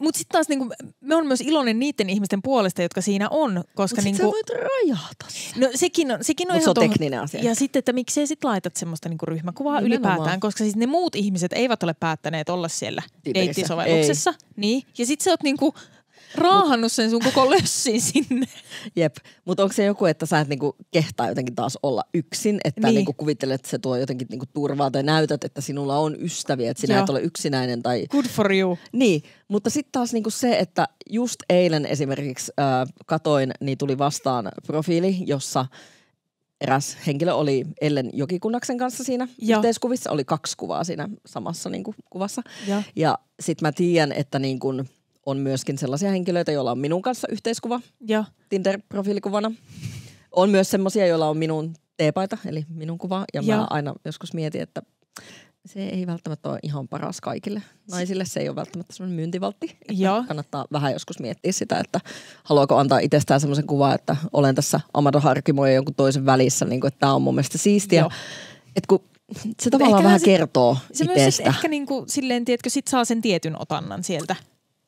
Mutta sitten taas niinku, me on myös iloinen niiden ihmisten puolesta, jotka siinä on, koska niinku, sä voit rajata sen. no sekin on, sekin on Mut se ihan on tekninen asia. Ja sitten, että miksei sit laitat semmoista niinku ryhmäkuvaa Nimenomaan. ylipäätään, koska siis ne muut ihmiset eivät ole päättäneet olla siellä deittisovelluksessa. Niin. Ja sitten sä oot niinku raahannut sen sun koko lössin sinne. Jep, mutta onko se joku, että sä et niinku kehtaa jotenkin taas olla yksin, että Niin. niin. niinku kuvittelet, että se tuo jotenkin niinku turvaa tai näytät, että sinulla on ystäviä, että sinä Joo. et ole yksinäinen tai... Good for you. Niin, mutta sitten taas niinku se, että just eilen esimerkiksi äh, katoin, niin tuli vastaan profiili, jossa eräs henkilö oli Ellen Jokikunnaksen kanssa siinä Joo. yhteiskuvissa. Oli kaksi kuvaa siinä samassa niinku, kuvassa. Ja. Ja sitten mä tiedän, että niin kun on myöskin sellaisia henkilöitä, joilla on minun kanssa yhteiskuva Ja. Tinder-profiilikuvana. On myös semmoisia, joilla on minun teepaita, eli minun kuva. Ja Joo. mä aina joskus mietin, että se ei välttämättä ole ihan paras kaikille naisille. Se ei ole välttämättä semmoinen myyntivaltti. Joo. Kannattaa vähän joskus miettiä sitä, että haluaako antaa itsestään semmoisen kuvan, että olen tässä Amado Harkimo ja jonkun toisen välissä. Niin kuin, että tämä on mun mielestä siistiä. Että kun se tavallaan vähän se- kertoo Se myös itsestä. ehkä niinku, silleen, tiedätkö, sit saa sen tietyn otannan sieltä.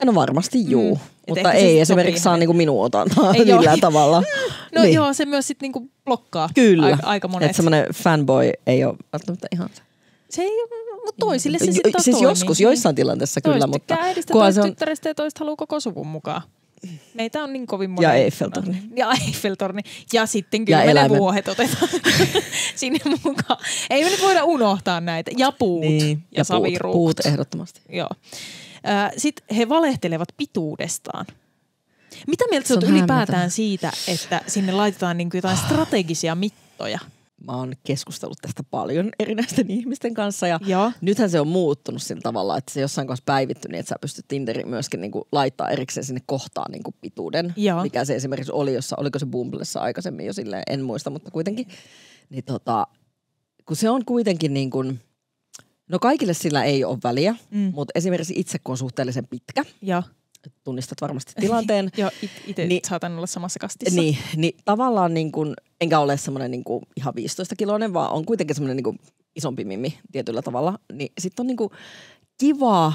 No varmasti juu, Mm. mm. Et mutta ei sit esimerkiksi saa niinku minun otantaa millään tavalla. No Niin. joo, se myös sitten niinku blokkaa Kyllä. aika, aika monet. Että semmoinen fanboy ei ole välttämättä ihan se. Se ei, mutta toisille se sitten Siis toimii. joskus, joissain tilanteissa kyllä, Toiset mutta toiset se on, tyttärestä ja toiset haluaa koko suvun mukaan. Meitä on niin kovin monia. Ja Eiffeltorni. Ja Eiffeltorni. Ja sitten kyllä eläimet. vuohet otetaan sinne mukaan. Ei me nyt voida unohtaa näitä. Ja puut. niin, ja, ja puut, saviruukut. puut ehdottomasti. Joo. Sitten he valehtelevat pituudestaan. Mitä mieltä Se sä oot on ylipäätään siitä, että sinne laitetaan niin jotain strategisia mittoja? Mä oon keskustellut tästä paljon erinäisten ihmisten kanssa ja Joo. nythän se on muuttunut sillä tavalla, että se jossain kanssa päivitty niin, että sä pystyt Tinderin myöskin niinku laittaa erikseen sinne kohtaan niinku pituuden, Joo. mikä se esimerkiksi oli, jossa oliko se Bumblessa aikaisemmin jo silleen, en muista, mutta kuitenkin. Niin tota, kun se on kuitenkin niin kuin, no kaikille sillä ei ole väliä, Mm. mutta esimerkiksi itse kun on suhteellisen pitkä, Ja, tunnistat varmasti tilanteen, ja it, itse Niin. saatan olla samassa kastissa. niin, niin tavallaan niin kuin, enkä ole semmoinen niin kuin ihan 15-kiloinen, vaan on kuitenkin semmoinen niin kuin isompi mimmi tietyllä tavalla, niin sitten on niin kuin kiva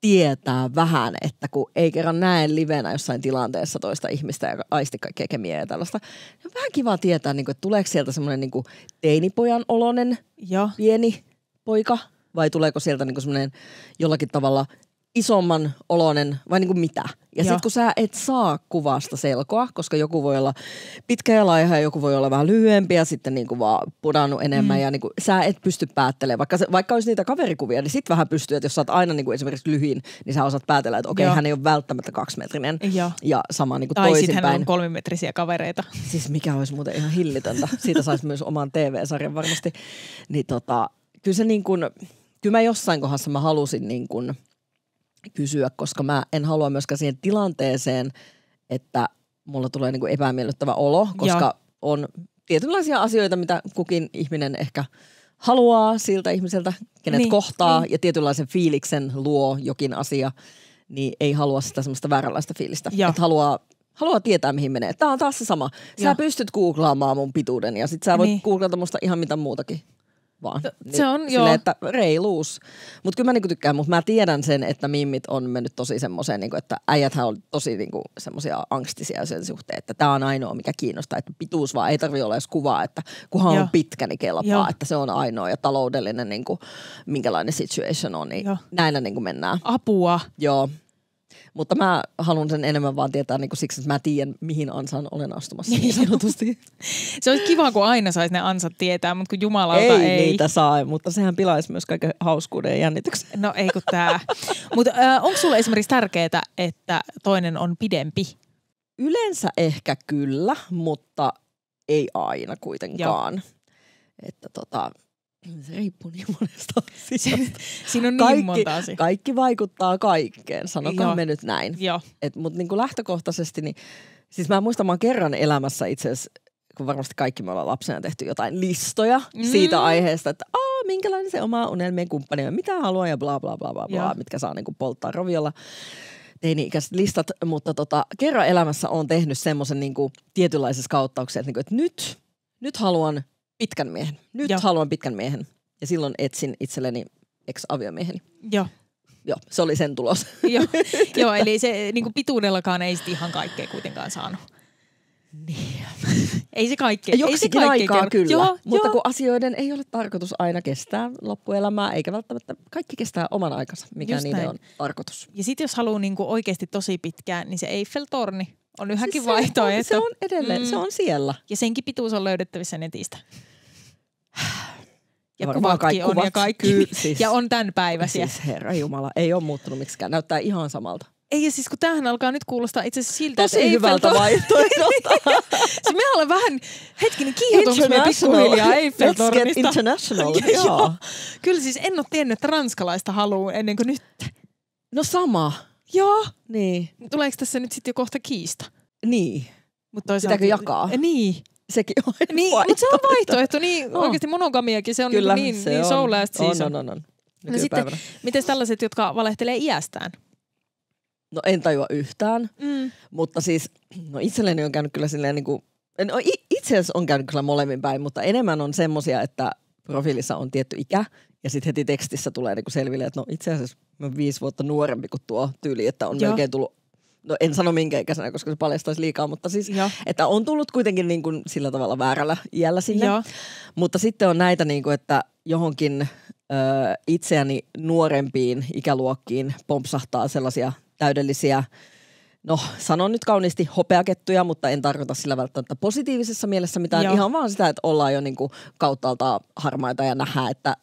tietää vähän, että kun ei kerran näe livenä jossain tilanteessa toista ihmistä ja aisti kaikkea kemiaa ja tällaista, niin on vähän kiva tietää, niin kuin, että tuleeko sieltä semmoinen niin kuin teinipojan oloinen Ja, pieni poika vai tuleeko sieltä niin kuin semmoinen jollakin tavalla isomman oloinen vai niin kuin mitä. Ja sitten kun sä et saa kuvasta selkoa, koska joku voi olla pitkä ja laiha ja joku voi olla vähän lyhyempi ja sitten niin kuin vaan pudannut enemmän mm. ja niin kuin, sä et pysty päättelemään. Vaikka, se, vaikka olisi niitä kaverikuvia, niin sitten vähän pystyy, että jos sä oot aina niin kuin esimerkiksi lyhin, niin sä osaat päätellä, että okei, Joo. hän ei ole välttämättä kaksimetrinen. ja. Ja sama niin kuin Tai sitten toisinpäin. hänellä on kolmimetrisiä kavereita. Siis mikä olisi muuten ihan hillitöntä. Siitä saisi myös oman TV-sarjan varmasti. Niin tota, kyllä se niin kuin, kyllä mä jossain kohdassa mä halusin niin kuin kysyä, koska mä en halua myöskään siihen tilanteeseen, että mulla tulee niin kuin epämiellyttävä olo, koska Joo. on tietynlaisia asioita, mitä kukin ihminen ehkä haluaa siltä ihmiseltä, kenet Niin, kohtaa niin. ja tietynlaisen fiiliksen luo jokin asia, niin ei halua sitä semmoista vääränlaista fiilistä. Joo. Että haluaa, haluaa tietää, mihin menee. Tämä on taas se sama. Sä Joo. pystyt googlaamaan mun pituuden ja sit sä voit Niin. googlata musta ihan mitä muutakin. Vaan. se on, silleen, joo. että reiluus. Mutta kyllä mä niinku tykkään, mutta mä tiedän sen, että mimmit on mennyt tosi semmoiseen, niinku, että äijäthän on tosi niinku, semmoisia angstisia sen suhteen, että tämä on ainoa, mikä kiinnostaa, että pituus vaan ei tarvitse olla edes kuvaa, että kunhan Joo. on pitkä, niin kelpaa, Joo. että se on ainoa ja taloudellinen, niinku, minkälainen situation on, niin Joo. näillä niinku mennään. Apua. Joo. Mutta mä haluan sen enemmän vaan tietää niin kuin siksi, että mä tiedän, mihin ansaan olen astumassa niin sanotusti. Se olisi kiva, kun aina saisi ne ansat tietää, mutta kun jumalauta ei, ei. niitä saa, mutta sehän pilaisi myös kaiken hauskuuden ja jännityksen. No ei kun tää. Mutta äh, onko sulle esimerkiksi tärkeää, että toinen on pidempi? Yleensä ehkä kyllä, mutta ei aina kuitenkaan. Että tota, Se riippuu niin monesta asiasta. Siinä on niin monta asiaa. kaikki vaikuttaa kaikkeen, sanotaan Joo. me nyt näin. Joo. Et, mut niinku lähtökohtaisesti, niin, siis mä muistan, mä kerran elämässä itse asiassa, kun varmasti kaikki me ollaan lapsena tehty jotain listoja mm. siitä aiheesta, että Aa, minkälainen se oma unelmien kumppani on, mitä haluaa ja bla bla bla bla, bla mitkä saa niinku polttaa roviolla teini-ikäiset listat, mutta tota, kerran elämässä on tehnyt semmoisen niinku tietynlaisessa kauttauksessa, että, niinku, että nyt, nyt haluan pitkän miehen, nyt Joo. haluan pitkän miehen. Ja silloin etsin itselleni ex-aviomieheni. Joo. Joo, se oli sen tulos. Joo. Joo, eli se niin kuin pituudellakaan ei sit ihan kaikkea kuitenkaan saanut. Niin. Ei se kaikkea. ei se Joksikin kaikkea aikaa kerro. kyllä, Joo, mutta joo. kun asioiden ei ole tarkoitus aina kestää loppuelämää, eikä välttämättä kaikki kestää oman aikansa, mikä Just niiden näin. on tarkoitus. Ja sitten jos haluaa niin oikeasti tosi pitkään, niin se Eiffeltorni on yhäkin Siis vaihtoehto. Se on, edelleen, mm. se on siellä. Ja senkin pituus on löydettävissä netistä. Ja Varmaan kuvatkin on ja kaikki. kyllä, siis- Ja on tämän päiväisiä. Siis herra Jumala, ei ole muuttunut miksikään. Näyttää ihan samalta. Ei, ja siis kun tämähän alkaa nyt kuulostaa itse asiassa siltä, Tosi että hyvältä Eiffeltor- vaihtoehdolta. siis me ollaan vähän, hetkinen, kiihotuks me pikkuhiljaa Eiffeltornista. international. Joo. Joo. Kyllä siis en ole tiennyt, että ranskalaista haluaa ennen kuin nyt. No sama. Joo. Niin. Tuleeko tässä nyt sitten jo kohta kiista? Niin. Mut toisaalta, Pitääkö jakaa? Niin. Sekin on niin mutta se on vaihtoehto. Niin, On. oikeasti monogamiakin, se on Kyllä, niin, se niin on. so last on, season. on, on, on. No sitten, miten tällaiset, jotka valehtelee iästään? No en tajua yhtään, Mm. mutta siis no itselleni on käynyt kyllä silleen niin kuin, no itse asiassa on käynyt kyllä molemmin päin, mutta enemmän on semmosia, että profiilissa on tietty ikä ja sitten heti tekstissä tulee niin kuin selville, että no itse asiassa mä viisi vuotta nuorempi kuin tuo tyyli, että on Joo. melkein tullut, no en sano minkä ikäisenä, koska se paljastaisi liikaa, mutta siis, Joo. että on tullut kuitenkin niin kuin sillä tavalla väärällä iällä sinne. Joo. Mutta sitten on näitä, niin kuin, että johonkin ö, itseäni nuorempiin ikäluokkiin pompsahtaa sellaisia täydellisiä, no sanon nyt kauniisti hopeakettuja, mutta en tarkoita sillä välttämättä positiivisessa mielessä mitään. Joo. Ihan vaan sitä, että ollaan jo niin kuin kauttaaltaan harmaita ja nähdään, että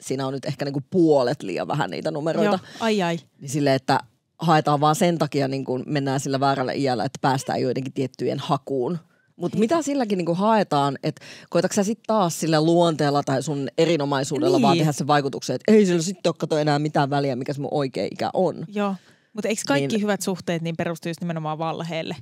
siinä on nyt ehkä niin kuin puolet liian vähän niitä numeroita. Joo. Ai ai. Niin sille, että haetaan vaan sen takia, niin kuin mennään sillä väärällä iällä, että päästään joidenkin tiettyjen hakuun. Mutta mitä silläkin niin kuin haetaan, että koetatko sä sitten taas sillä luonteella tai sun erinomaisuudella Niin. vaan tehdä sen vaikutuksen, että ei sillä sitten ole kato enää mitään väliä, mikä se mun oikea ikä on. Joo. Mutta eikö kaikki Niin. hyvät suhteet niin perustu just nimenomaan valheelle?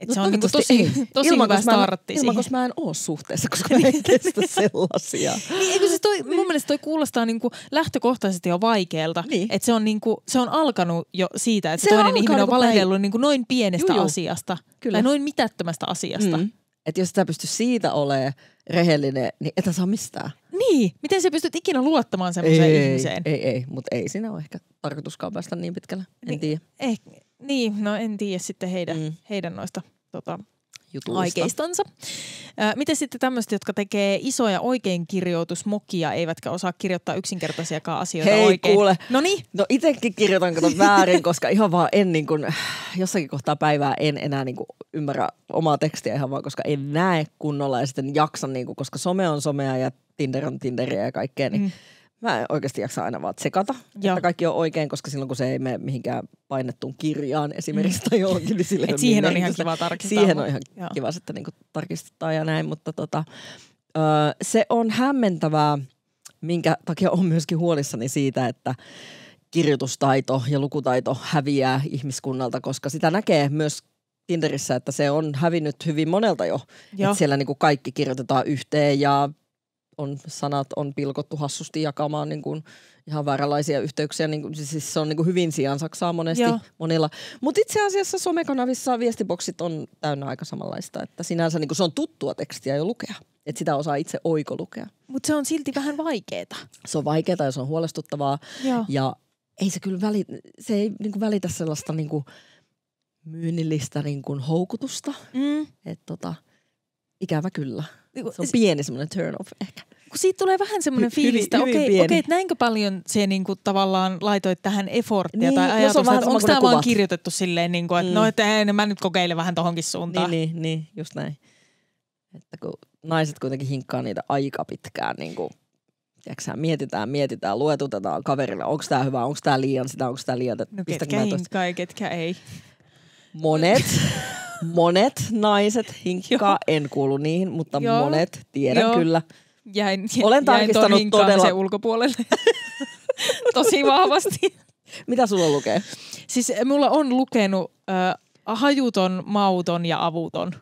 Et No se on niinku toivottavasti tosi, ei. tosi ilman, hyvä koska mä startti Ilman, koska mä en ole suhteessa, koska mä en kestä sellaisia. Niin, eikö siis toi, mun mielestä toi kuulostaa niinku lähtökohtaisesti jo vaikealta. Niin. Että se on, niinku, se on alkanut jo siitä, että se, toinen ihminen on valehdellut niinku noin pienestä Juu, juu. asiasta. Kyllä. Tai noin mitättömästä asiasta. Mm. Että jos sä pysty siitä olemaan rehellinen, niin et saa mistään. Niin, miten sä pystyt ikinä luottamaan semmoiseen ei, ihmiseen? Ei, ei, mutta ei siinä ole ehkä tarkoituskaan päästä niin pitkälle. En Niin. tiedä Eh, niin, no en tiedä sitten heidän, mm. Heidän noista tota, jutuista. aikeistansa. Miten sitten tämmöiset, jotka tekee isoja oikeinkirjoitusmokia, eivätkä osaa kirjoittaa yksinkertaisiakaan asioita Hei, oikein? kuule. No niin, No itekin kirjoitan kato väärin, koska ihan vaan en niin kuin, jossakin kohtaa päivää en enää niin kuin ymmärrä omaa tekstiä ihan vaan, koska en näe kunnolla ja sitten jaksa, niin kuin, koska some on somea ja Tinder on Tinderiä ja kaikkea, niin Mm. Mä en oikeasti jaksa aina vaan tsekata, Joo. että kaikki on oikein, koska silloin kun se ei mene mihinkään painettuun kirjaan esimerkiksi tai johonkin, niin sille. Et siihen on ihan kiva tarkistaa. Siihen on ihan joo. kiva sitten niin tarkistaa ja näin, mutta tota, ö, se on hämmentävää, minkä takia on myöskin huolissani siitä, että kirjoitustaito ja lukutaito häviää ihmiskunnalta, koska sitä näkee myös Tinderissä, että se on hävinnyt hyvin monelta jo. Joo. Että siellä niin kuin kaikki kirjoitetaan yhteen ja on, sanat on pilkottu hassusti jakamaan niin kuin ihan vääränlaisia yhteyksiä. Niin kuin, siis se on niin kuin hyvin sijaan saksaa monesti Joo. monilla. Mutta itse asiassa somekanavissa viestiboksit on täynnä aika samanlaista, että sinänsä niin kuin se on tuttua tekstiä jo lukea. Että sitä osaa itse oikolukea. Mutta se on silti vähän vaikeeta. Se on vaikeaa ja se on huolestuttavaa. Joo. Ja ei se kyllä väli, se ei niin kuin välitä sellaista niin kuin myynnillistä niin kuin houkutusta. Mm. Että tota, ikävä kyllä. Niinku, Se on pieni semmoinen turn off ehkä. Kun siitä tulee vähän semmoinen fiilis, että okei, pieni. okei, että näinkö paljon se niinku tavallaan laitoit tähän efforttia Niin, tai on ajatusta, vähän että onko tämä vaan kirjoitettu silleen, niinku, että Mm. no, että hei, no mä nyt kokeilen vähän tohonkin suuntaan. Niin, niin, niin, just näin. Että kun naiset kuitenkin hinkkaa niitä aika pitkään, niin kuin, tiedätkö sä, mietitään, mietitään, luetutetaan kaverille, onko tämä hyvä, onko tämä liian sitä, onko tämä liian, No ketkä hinkkaa ja ketkä ei. Monet, monet naiset hinkkaa, en kuulu niihin, mutta Joo. monet, tiedän Joo. kyllä. Jäin, Olen jäin tarkistanut hinkaamisen todella- ulkopuolelle tosi vahvasti. Mitä sulla lukee? Siis mulla on lukenut äh, hajuton, mauton ja avuton.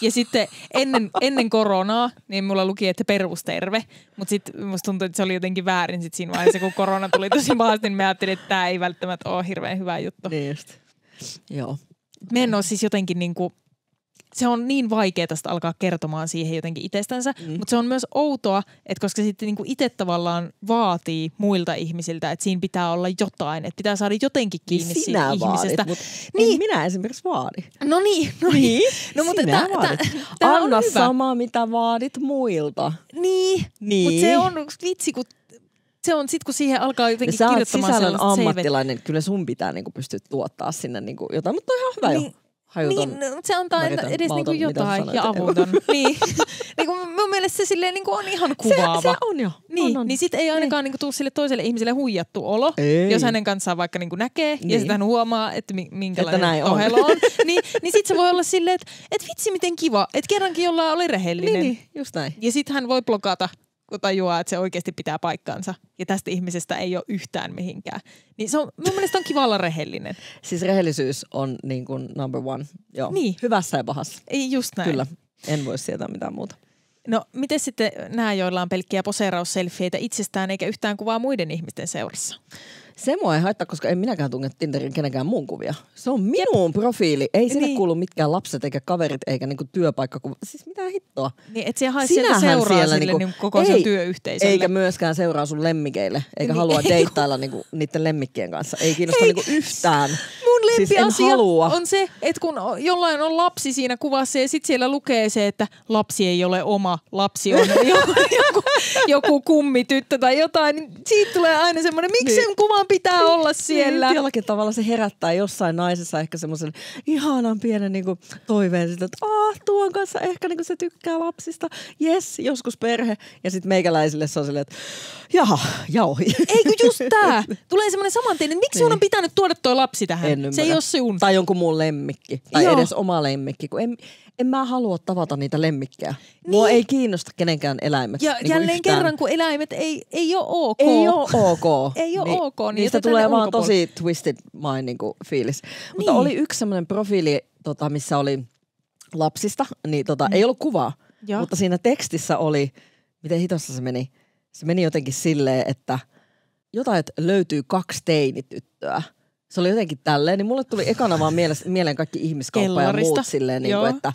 Ja sitten ennen, ennen koronaa, niin mulla luki, että perusterve. Mutta sitten musta tuntui, että se oli jotenkin väärin sit siinä vaiheessa, kun korona tuli tosi pahasti, niin mä ajattelin, että tämä ei välttämättä ole hirveän hyvä juttu. Niin just. Joo. Me en ole siis jotenkin niinku, se on niin vaikeaa tästä alkaa kertomaan siihen jotenkin itsestänsä, mm. mutta se on myös outoa, että koska sitten niinku itse tavallaan vaatii muilta ihmisiltä, että siinä pitää olla jotain, että pitää saada jotenkin kiinni niin siitä sinä ihmisestä. vaadit, mutta Niin. niin. minä esimerkiksi vaadin. No niin, no niin. No mutta sinä tää, vaadit. tää, tää on Anna hyvä. sama, mitä vaadit muilta. Niin, Niin. mutta se on vitsi, kun se on sit kun siihen alkaa Ja jotenkin sä oot kirjoittamaan sisällön sellaiset CV. ammattilainen, kyllä sun pitää niinku pystyä tuottaa sinne niinku jotain, mutta on ihan hyvä Niin, jo. Hajuton. Niin, no, se antaa väritön, edes niinku mauton, sä jotain sanoit? ja avuton. niin. niin kuin mun mielestä se silleen niinku on ihan se, kuvaava. se on jo. Niin, on, on. niin sit ei ainakaan niinku tuu sille toiselle ihmiselle huijattu olo, Ei. jos hänen kanssaan vaikka niinku näkee ja Niin. sitten hän huomaa, että mi- minkälainen Että näin on. ohelo on. niin, niin sit se voi olla silleen, että et vitsi miten kiva, että kerrankin jollain oli rehellinen. niin, niin, just näin. Ja sitten hän voi blokata, kun tajuaa, että se oikeasti pitää paikkaansa. Ja tästä ihmisestä ei ole yhtään mihinkään. Niin se on, mun mielestä on kiva olla rehellinen. Siis rehellisyys on niin kuin number one. Joo. Niin. Hyvässä ja pahassa. Ei just näin. Kyllä. En voi sietää mitään muuta. No, miten sitten nämä, joilla on pelkkiä poseerausselfieitä itsestään eikä yhtään kuvaa muiden ihmisten seurassa? Se mua ei haittaa, koska en minäkään tunne Tinderin kenenkään muun kuvia. Se on minun profiili. Ei sinne Niin. kuulu mitkään lapset eikä kaverit eikä niinku työpaikkakuva. Siis mitä hittoa. Niin, että siellä hae sieltä Sinähän seuraa siellä sille niinku- niinku, koko ei, sen työyhteisölle. Eikä myöskään seuraa sun lemmikeille. Eikä Niin, halua ei deittailla niinku niiden lemmikkien kanssa. Ei kiinnosta Ei. niinku yhtään. Mun Siis en lempiasia halua. on se, että kun jollain on lapsi siinä kuvassa ja sitten siellä lukee se, että lapsi ei ole oma, lapsi on joku, joku, joku kummityttö tai jotain, niin siitä tulee aina semmoinen, miksi Niin. sen kuvan pitää olla siellä? Niin, jollakin tavalla se herättää jossain naisessa ehkä semmoisen ihanan pienen niinku toiveen sitä, että ah, tuon kanssa ehkä niinku se tykkää lapsista. Yes, joskus perhe. Ja sitten meikäläisille se on silleen, että jaha, jauhi. Eikö just tää? Tulee semmoinen samanteinen, miksi sun on pitänyt tuoda toi lapsi tähän? Niin. En se ei ole sun. Tai jonkun muun lemmikki. Tai Joo. edes oma lemmikki. Kun en, en mä halua tavata niitä lemmikkejä. Mua Niin. ei kiinnosta kenenkään eläimet. Ja niinku jälleen yhtään. kerran, kun eläimet ei, ei ole ok. Ei ole ok. Ei oo ok, niin niistä tulee vaan tosi twisted mind niinku, fiilis. Mutta Niin. oli yksi semmoinen profiili, tota, missä oli lapsista, niin tota, ei ollut kuvaa. Mm. Joo. Mutta siinä tekstissä oli, miten hitossa se meni? Se meni jotenkin silleen, että jotain, että löytyy kaksi teinityttöä. Se oli jotenkin tälleen, niin mulle tuli ekana vaan mieles, mieleen kaikki ihmiskauppa ja muut silleen, niin kuin, että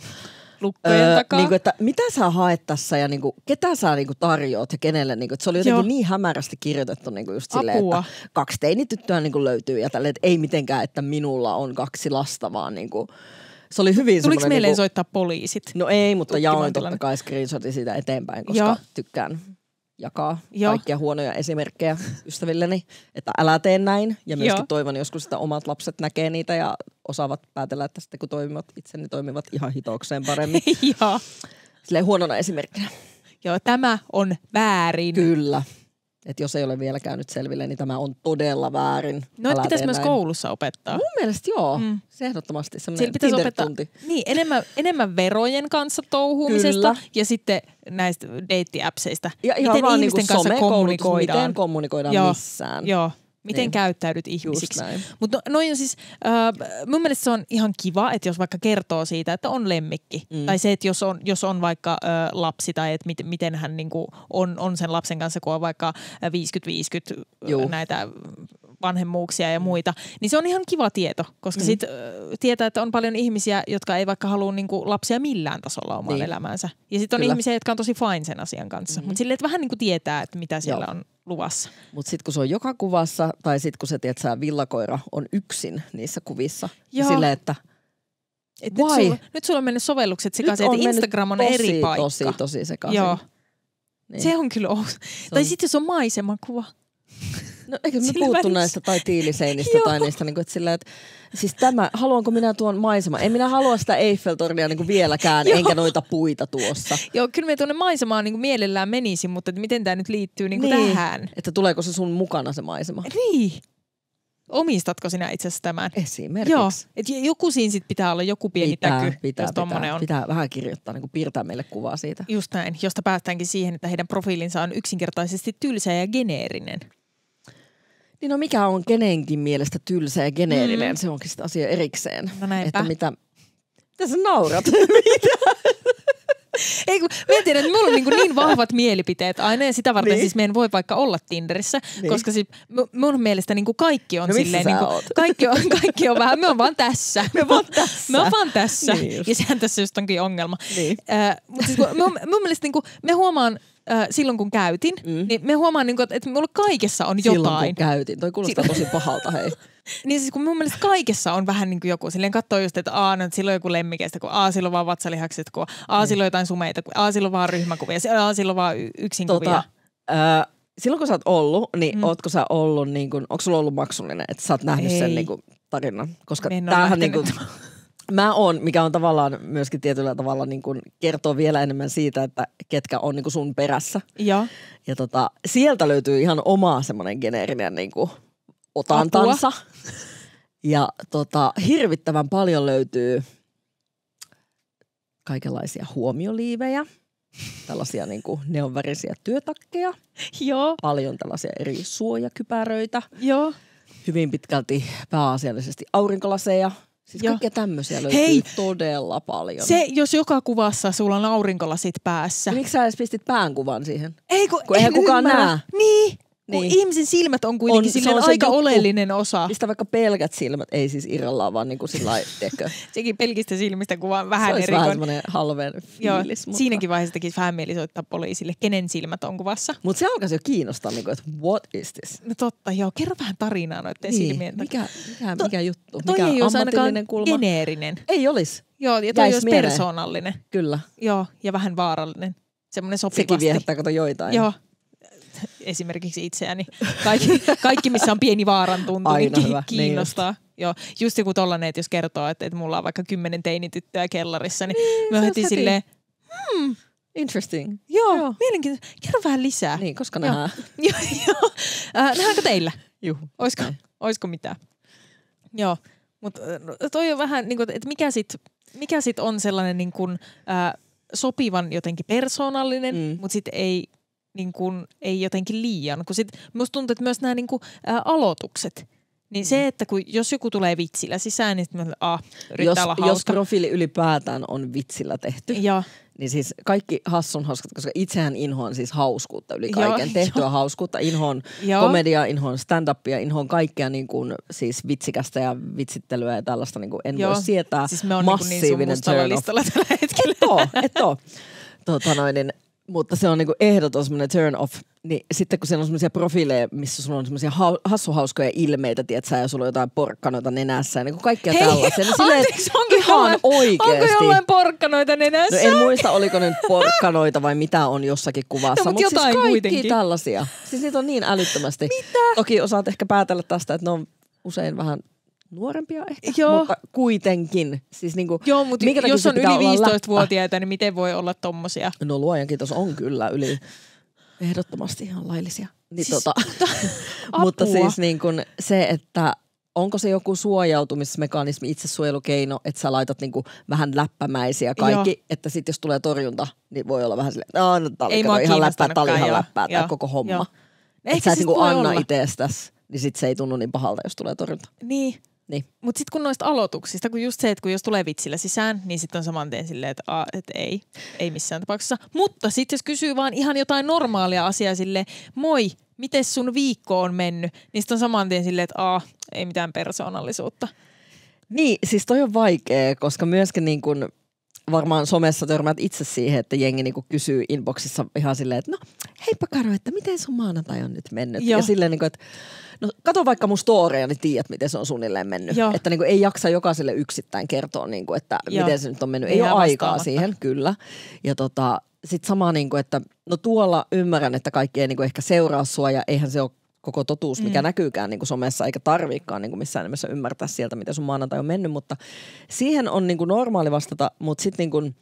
Lukkojen Öö, takaa. niin kuin, että mitä sä haet tässä ja niin kuin, ketä sä niin kuin, tarjoat ja kenelle. Niin kuin, että se oli jotenkin Joo. niin hämärästi kirjoitettu niin kuin just silleen, Apua. että kaksi teinityttöä niin kuin löytyy ja tälleen, että ei mitenkään, että minulla on kaksi lasta, vaan niin kuin, se oli hyvin Tuliko mieleen niin kuin, soittaa poliisit? No ei, mutta jaoin totta kai screenshotin siitä eteenpäin, koska Joo. tykkään jakaa Joo. kaikkia huonoja esimerkkejä ystävilleni, että älä tee näin. Ja myöskin Joo. toivon joskus, että omat lapset näkee niitä ja osaavat päätellä, että sitten kun toimivat itse, niin toimivat ihan hitoukseen paremmin. Joo. Silleen huonona esimerkkinä. Joo, tämä on väärin. Kyllä. Että jos ei ole vielä käynyt selville, niin tämä on todella väärin. Noit Älä pitäisi tee myös näin. koulussa opettaa. Mun mielestä joo. Mm. Se ehdottomasti semmoinen pitäisi opettaa niin, enemmän, enemmän verojen kanssa touhuumisesta Kyllä. ja sitten näistä deittiäpseistä. Ja ihan miten vaan ihmisten niinku kanssa kommunikoidaan. Miten kommunikoidaan Joo. missään. Joo. Miten Niin. käyttäydyt ihmisiksi. Mutta no, on siis, äh, mun mielestä se on ihan kiva, että jos vaikka kertoo siitä, että on lemmikki. Mm. Tai se, että jos on, jos on vaikka äh, lapsi tai että mit, miten hän niinku on, on sen lapsen kanssa, kun on vaikka äh, 50-50 Juu. äh, näitä vanhemmuuksia ja muita. Niin se on ihan kiva tieto, koska mm. sit äh, tietää, että on paljon ihmisiä, jotka ei vaikka halua niinku lapsia millään tasolla omaan Niin. elämäänsä. Ja sitten on Kyllä. ihmisiä, jotka on tosi fine sen asian kanssa. Mm-hmm. Mutta silleen, että vähän niinku tietää, että mitä siellä Joo. on luvassa. Mutta sitten kun se on joka kuvassa, tai sitten kun se, tiedät sä, villakoira on yksin niissä kuvissa, Joo. niin silleen, että Et nyt, sulla, nyt sulla on mennyt sovellukset sekaisin, että Instagram on tosi, eri paikka. Tosi, tosi sekaisin. Joo. Niin. Se on kyllä outo. Tai sitten jos on maisemakuva. No eikö me puhuttu näistä tai tiiliseinistä tai niistä, niin kuin, että sillä, että siis tämä, haluanko minä tuon maisema? En minä halua sitä Eiffeltornia niin kuin vieläkään, enkä noita puita tuossa. Joo, kyllä me tuonne maisemaan niin mielellään menisin, mutta että miten tämä nyt liittyy niin kuin tähän. Että tuleeko se sun mukana se maisema? Niin. Omistatko sinä itse asiassa tämän? Esimerkiksi. Joo, et joku siinä sit pitää olla, joku pieni pitää, täky, pitää, jos pitää, on. pitää vähän kirjoittaa, niin kuin piirtää meille kuvaa siitä. Just näin, josta päästäänkin siihen, että heidän profiilinsa on yksinkertaisesti tylsä ja geneerinen. Niin no mikä on kenenkin mielestä tylsä ja geneerinen, mm. se onkin sitä asia erikseen. No näinpä. Että mitä, mitä sä naurat? Ei kun, mä en tiedä, että mulla on niin, niin vahvat mielipiteet aina ja sitä varten Niin. siis meidän voi vaikka olla Tinderissä, Niin. koska siis mu- mun mielestä niin kuin kaikki on No silleen, niin kuin, kaikki, on, kaikki on vähän, me on vaan tässä. Me vaan tässä. Me on vaan tässä. Niin just. ja sehän tässä just onkin ongelma. Niin. Äh, mutta siis mun, mun mielestä niin kuin, me huomaan äh, silloin kun käytin, Mm. mm. niin me huomaan, niin kuin, että, mulla kaikessa on Silloin jotain. kun käytin. Toi kuulostaa tosi pahalta, hei. Niin siis kun mun mielestä kaikessa on vähän niin kuin joku, silleen katsoo just, että aa, no, on joku lemmikeistä, kun aa, sillä on vaan vatsalihakset, kun aa, sillä on jotain sumeita, kun aa, sillä on vaan ryhmäkuvia, aa, sillä on vaan y- yksin Tota, ää, silloin kun sä oot ollut, niin mm. Mm. ootko sä ollut, niin kun, onko sulla ollut maksullinen, että sä oot nähnyt sen Ei. niin kun, tarinan? Koska tämähän niin lähtenyt. mä oon, mikä on tavallaan myöskin tietyllä tavalla niin kun, kertoo vielä enemmän siitä, että ketkä on niin kun sun perässä. Joo. Ja tota, sieltä löytyy ihan oma semmoinen geneerinen niin kuin, otantansa. Ja tota, hirvittävän paljon löytyy kaikenlaisia huomioliivejä, tällaisia niin kuin neonvärisiä työtakkeja, Joo. paljon tällaisia eri suojakypäröitä, Joo. hyvin pitkälti pääasiallisesti aurinkolaseja. Siis Joo. kaikkea tämmöisiä löytyy Hei! todella paljon. Se, jos joka kuvassa sulla on aurinkolasit päässä. Miksi sä edes pistit päänkuvan siihen? Ei kun, Kun eihän kukaan ymmärrä. näe. Niin. Kun Niin. ihmisen silmät on kuitenkin On- on, se silleen on se aika juttu. oleellinen osa. Pistä vaikka pelkät silmät, ei siis irrallaan, vaan niin kuin sillä Sekin pelkistä silmistä kuvaa se vähän eri. vähän kuin- semmoinen halveen Joo, fiilis. mutta... siinäkin vaiheessa tekisi vähän mieli soittaa poliisille, kenen silmät on kuvassa. Mutta se alkaisi jo kiinnostaa, niin kuin, että what is this? No totta, joo. Kerro vähän tarinaa noiden silmien takia. mikä, mikä, To- mikä juttu? Toi mikä ei olisi ainakaan kulma? geneerinen. Ei olisi, Joo, ja toi Jäis olisi mieleen. persoonallinen. kyllä. Joo, ja vähän vaarallinen. Semmoinen sopivasti. Sekin viehättää kato joitain. Joo. Esimerkiksi itseäni. Kaikki, kaikki missä on pieni vaaran tuntu, Aina niin hyvä, niin kiinnostaa. Joo, just joku tollanen, että jos kertoo, että, että mulla on vaikka kymmenen teinityttöä kellarissa, niin, niin mä heti silleen, Interesting. joo, Joo. mielenkiintoista. Kerro vähän lisää. Niin, koska Joo. nähdään. joo, joo. Äh, nähdäänkö teillä? Juhu. Oisko, Näin. oisko mitään? Joo, mutta toi on vähän, niin että mikä sit, mikä sit on sellainen niin kuin, äh, sopivan jotenkin persoonallinen, mm. mutta sitten ei, niin kuin, ei jotenkin liian. Kun sit, musta tuntuu, että myös nämä niin kuin, äh, aloitukset, niin se, että kun, jos joku tulee vitsillä sisään, niin sitten ah, Jos, olla jos profiili ylipäätään on vitsillä tehty, ja, niin siis kaikki hassun hauskat, koska itsehän inhoan siis hauskuutta yli kaiken. Tehtyä hauskuutta, inhoan Joo. komediaa, inhoan stand-upia, inhoan kaikkea niin kuin, siis vitsikästä ja vitsittelyä ja tällaista. Niin kuin, en Joo. voi sietää siis me on niin, kuin niin sun massiivinen turn off. tällä hetkellä. Et oo, et oo. Tota noin, niin, mutta se on niinku ehdoton semmoinen turn off. Niin sitten kun siellä on semmoisia profiileja, missä sulla on semmoisia hau- hassuhauskoja ilmeitä, tiedätkö, ja sulla on jotain porkkanoita nenässä ja niinku kaikkea Hei, tällaisia. Niin silleen, anteeksi, onko ihan jollain, oikeesti. onko jollain porkkanoita nenässä? No en muista, oliko ne nyt porkkanoita vai mitä on jossakin kuvassa. No, mut mut siis kaikki kuitenkin. tällaisia. Siis niitä on niin älyttömästi. Mitä? Toki osaat ehkä päätellä tästä, että ne on usein vähän nuorempia ehkä, Joo. mutta kuitenkin. Siis niinku, Joo, mutta minkä jos on yli olla läppä? 15-vuotiaita, niin miten voi olla tommosia? No luojan kiitos, on kyllä yli ehdottomasti ihan laillisia. Niin Siis- tota, mutta Apua. siis niin kun se, että onko se joku suojautumismekanismi, itsesuojelukeino, että sä laitat niinku vähän läppämäisiä kaikki, Joo. että sitten jos tulee torjunta, niin voi olla vähän silleen, no, no tää oli Ei kato ihan läppää, tää oli ihan läppää, tää Joo. koko homma. Joo. Että Ehkä sä et siis niinku voi anna itsestäsi, niin sit se ei tunnu niin pahalta, jos tulee torjunta. Niin. Niin. Mutta sitten kun noista aloituksista, kun just se, että kun jos tulee vitsillä sisään, niin sitten on saman tien silleen, että, a, että ei, ei missään tapauksessa. Mutta sitten jos kysyy vaan ihan jotain normaalia asiaa sille, moi, miten sun viikko on mennyt, niin sitten on saman tien silleen, että a, ei mitään persoonallisuutta. Niin, siis toi on vaikea, koska myöskin niin kun varmaan somessa törmät itse siihen, että jengi niin kysyy inboxissa ihan silleen, että no heippa Karo, että miten sun maanantai on nyt mennyt? Joo. Ja silleen niin kuin, että no kato vaikka mun storia, niin tiedät, miten se on suunnilleen mennyt. Joo. Että niin kuin, ei jaksa jokaiselle yksittäin kertoa, niin kuin, että Joo. miten se nyt on mennyt. Ei Jää ole aikaa siihen, kyllä. Ja tota, sitten sama, niin kuin, että no tuolla ymmärrän, että kaikki ei niin kuin ehkä seuraa sua ja eihän se ole koko totuus, mikä mm. näkyykään niin kuin somessa, eikä tarviikaan niin kuin missään nimessä ymmärtää sieltä, miten sun maanantai on mennyt, mutta siihen on niin kuin normaali vastata, mutta sitten niin kuin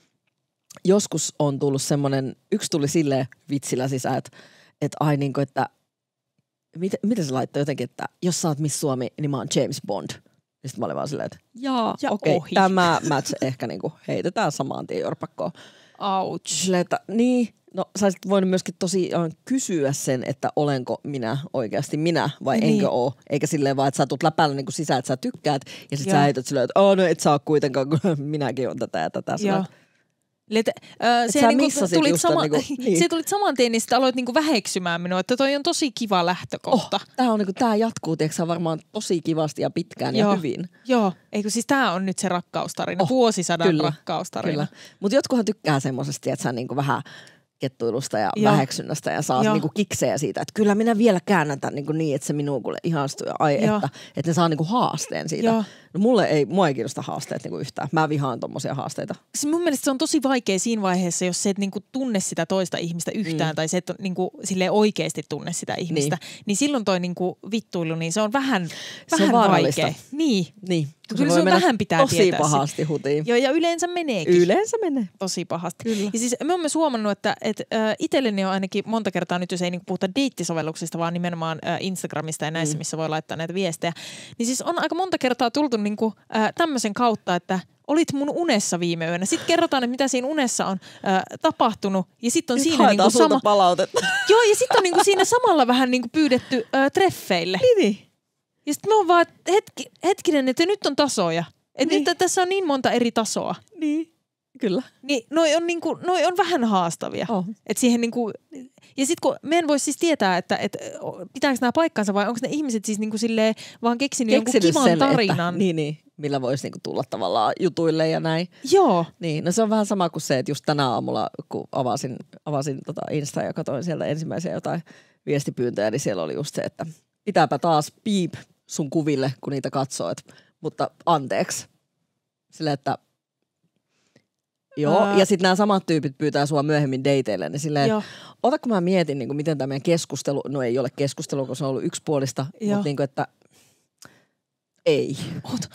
joskus on tullut semmoinen, yksi tuli silleen vitsillä sisään, että, että ai niin kuin, että miten, miten se laittoi jotenkin, että jos sä oot Miss Suomi, niin mä oon James Bond. Ja sitten mä olin vaan silleen, että jaa, Ja okei, ohi. tämä match ehkä niinku heitetään samaan tien jorpakkoon. Ouch. Silleen, että niin, no sä olisit voinut myöskin tosiaan kysyä sen, että olenko minä oikeasti minä vai Niin. enkö oo. Eikä silleen vaan, että sä tulet läpällä niin sisään, että sä tykkäät. Ja sit Joo. sä heität silleen, että oh, no et saa kuitenkaan, kun minäkin on tätä ja tätä. Joo. Let, äh, sä se niinku, tulit sama, niinku- niin. se tulit saman tien, niin sitten aloit niinku väheksymään minua, että toi on tosi kiva lähtökohta. oh, on, niinku, tää jatkuu tiiäksä, varmaan tosi kivasti ja pitkään Joo. ja hyvin. Joo, eikö siis tämä on nyt se rakkaustarina, Oh, oh, vuosisadan kyllä, rakkaustarina. Kyllä. Mutta jotkuhan tykkää semmoisesta, että sä niinku vähän kettuilusta ja Joo. väheksynnästä ja saa Joo. niinku kiksejä siitä, että kyllä minä vielä käännän tämän niinku niin, että se minuun kuule ihastuu ja ai Joo. että, että ne saa niinku haasteen siitä. Joo. No mulle ei, mua ei kiinnosta haasteet niinku yhtään. Mä vihaan tommosia haasteita. Siis mun mielestä se on tosi vaikea siinä vaiheessa, jos sä et niinku tunne sitä toista ihmistä yhtään mm. tai sä et niinku silleen oikeasti tunne sitä ihmistä. Niin, niin silloin toi niinku vittuilu, niin se on vähän, Se on vähän vaarallista. vaikea. Niin. Niin. kun Kyllä voi se on vähän pitää tosi tietää pahasti hutiin. Joo, ja yleensä meneekin. Yleensä menee. tosi pahasti. Kyllä. Ja siis me olemme huomannut, että, että äh, itselleni on ainakin monta kertaa nyt, jos ei niinku puhuta deittisovelluksista, vaan nimenomaan äh, Instagramista ja näissä, mm. missä voi laittaa näitä viestejä, niin siis on aika monta kertaa tultu niinku, äh, tämmöisen kautta, että olit mun unessa viime yönä. Sitten kerrotaan, että mitä siinä unessa on äh, tapahtunut, ja sitten on Nyt siinä niinku sama... palautetta. Joo, ja sitten on niinku siinä samalla vähän niinku pyydetty äh, treffeille. niin. Ja sitten me on vaan, että hetki, hetkinen, että nyt on tasoja. Että Niin. nyt tässä on niin monta eri tasoa. Niin. Kyllä. Niin noi on, niinku, noi on vähän haastavia. Oh. Et siihen niinku, ja sitten kun me en voi siis tietää, että et, pitääkö nämä paikkansa vai onko ne ihmiset siis niinku silleen vaan keksinyt, jonkun Keksinyt kivan sen, tarinan. Että, niin, niin, millä voisi niinku tulla tavallaan jutuille ja näin. Joo, Niin, no se on vähän sama kuin se, että just tänä aamulla, kun avasin, avasin tota Insta ja katsoin sieltä ensimmäisiä jotain viestipyyntöjä, niin siellä oli just se, että pitääpä taas piip sun kuville, kun niitä katsoo, et, mutta anteeksi. Sille, että Joo, Ää. ja sitten nämä samat tyypit pyytää sua myöhemmin dateille, niin silleen, Joo. ota kun mä mietin, niin kuin miten tämä meidän keskustelu, no ei ole keskustelu, kun se on ollut yksipuolista, Joo. mutta niin kuin, että ei. oota,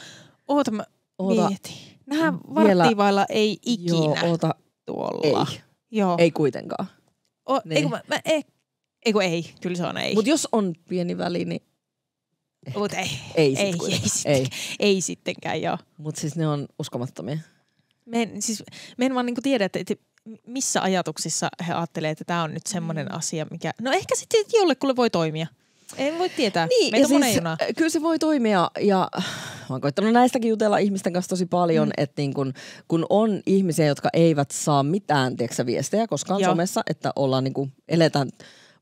oota mä Oota. mietin. Nämä Vielä- varttivailla ei ikinä Joo, ota, tuolla. ei, Joo. ei kuitenkaan. O, Niin. Eikö mä, mä, ei, eikö ei, kyllä se on ei. Mutta jos on pieni väli, niin Mut ei, Ei sit ei, ei, sitten, ei. ei sittenkään, joo. Mutta siis ne on uskomattomia. Me en, siis, me en vaan niinku tiedä, että, että missä ajatuksissa he ajattelee, että tämä on nyt semmoinen Mm. asia, mikä... No ehkä sitten jollekulle voi toimia. En voi tietää. Niin, Meitä ja on siis, junaa. kyllä se voi toimia ja mä oon koittanut näistäkin jutella ihmisten kanssa tosi paljon, mm. että niin kun, kun on ihmisiä, jotka eivät saa mitään tiedätkö, viestejä koskaan Joo. somessa, että ollaan niin kuin, eletään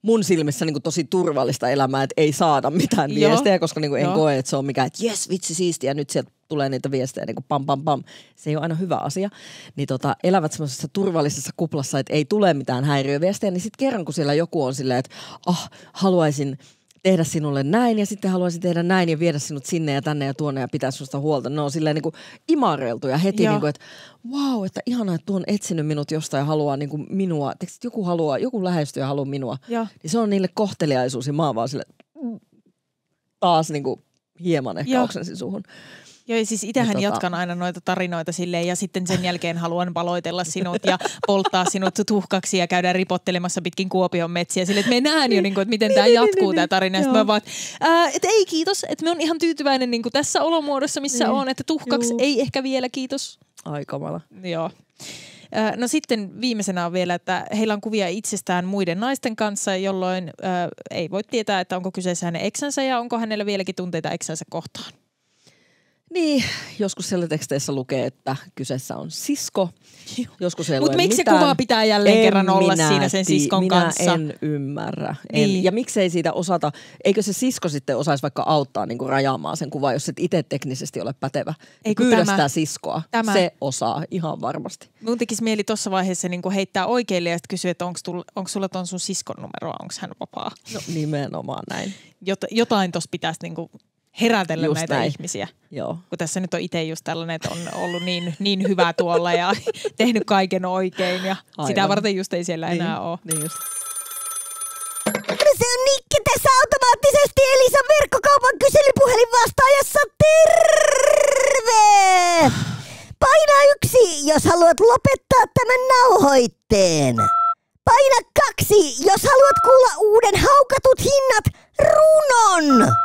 mun silmissä niin kuin tosi turvallista elämää, että ei saada mitään Joo. viestejä, koska niin kuin en Joo. koe, että se on mikään, että jes vitsi siistiä, nyt sieltä tulee niitä viestejä niin kuin pam pam pam. Se ei ole aina hyvä asia. Niin tota, elävät semmoisessa turvallisessa kuplassa, että ei tule mitään häiriöviestejä, niin sitten kerran kun siellä joku on silleen, että ah, haluaisin tehdä sinulle näin ja sitten haluaisin tehdä näin ja viedä sinut sinne ja tänne ja tuonne ja pitää sinusta huolta. Ne on silleen niin kuin imareltuja heti, Joo. niin kuin, että wow, että ihanaa, että tuo on etsinyt minut jostain ja haluaa niin kuin minua. Että joku, haluaa, joku lähestyy ja haluaa minua. Joo. Niin se on niille kohteliaisuus ja mä oon vaan sille, taas niin kuin hieman ehkä oksensin suhun. Joo, ja siis itsehän Niin tota- jatkan aina noita tarinoita silleen ja sitten sen jälkeen haluan paloitella sinut ja polttaa sinut tuhkaksi ja käydä ripottelemassa pitkin Kuopion metsiä sille, että me näen jo, niin kuin, että miten tämä niin, jatkuu niin, tämä niin. tarina. Ja sitten mä vaan, että ei kiitos, että me on ihan tyytyväinen niin kuin tässä olomuodossa, missä Niin. on, että tuhkaksi Juu. ei ehkä vielä, kiitos. Ai kamala. Joo. No sitten viimeisenä on vielä, että heillä on kuvia itsestään muiden naisten kanssa, jolloin ö, ei voi tietää, että onko kyseessä hänen eksänsä ja onko hänellä vieläkin tunteita eksänsä kohtaan. Niin, joskus siellä teksteissä lukee, että kyseessä on sisko. Joskus ei Mutta miksi se mitään. kuva pitää jälleen En kerran olla minä siinä sen siskon minä kanssa? en ymmärrä. En. Niin. Ja miksei siitä osata, eikö se sisko sitten osaisi vaikka auttaa niin kuin rajaamaan sen kuvan, jos et itse teknisesti ole pätevä. Ei, kun Pyydä tämä- sitä siskoa. tämä- Se osaa ihan varmasti. Mun tekisi mieli tuossa vaiheessa niin heittää oikeille ja sitten kysyä, että onko sulla ton sun siskon numeroa, onko hän vapaa. No nimenomaan näin. Jot, jotain tuossa pitäisi niin herätellä Just näitä näin. ihmisiä. Joo. Kun tässä nyt on itse just tällainen, että on ollut niin, niin hyvä tuolla ja tehnyt kaiken oikein ja Aivan. sitä varten just ei siellä enää niin, ole. Niin just. No se on Nikki tässä automaattisesti Elisan verkkokaupan kyselypuhelin vastaajassa. Terve! Paina yksi, jos haluat lopettaa tämän nauhoitteen. Paina kaksi, jos haluat kuulla uuden haukatut hinnat runon!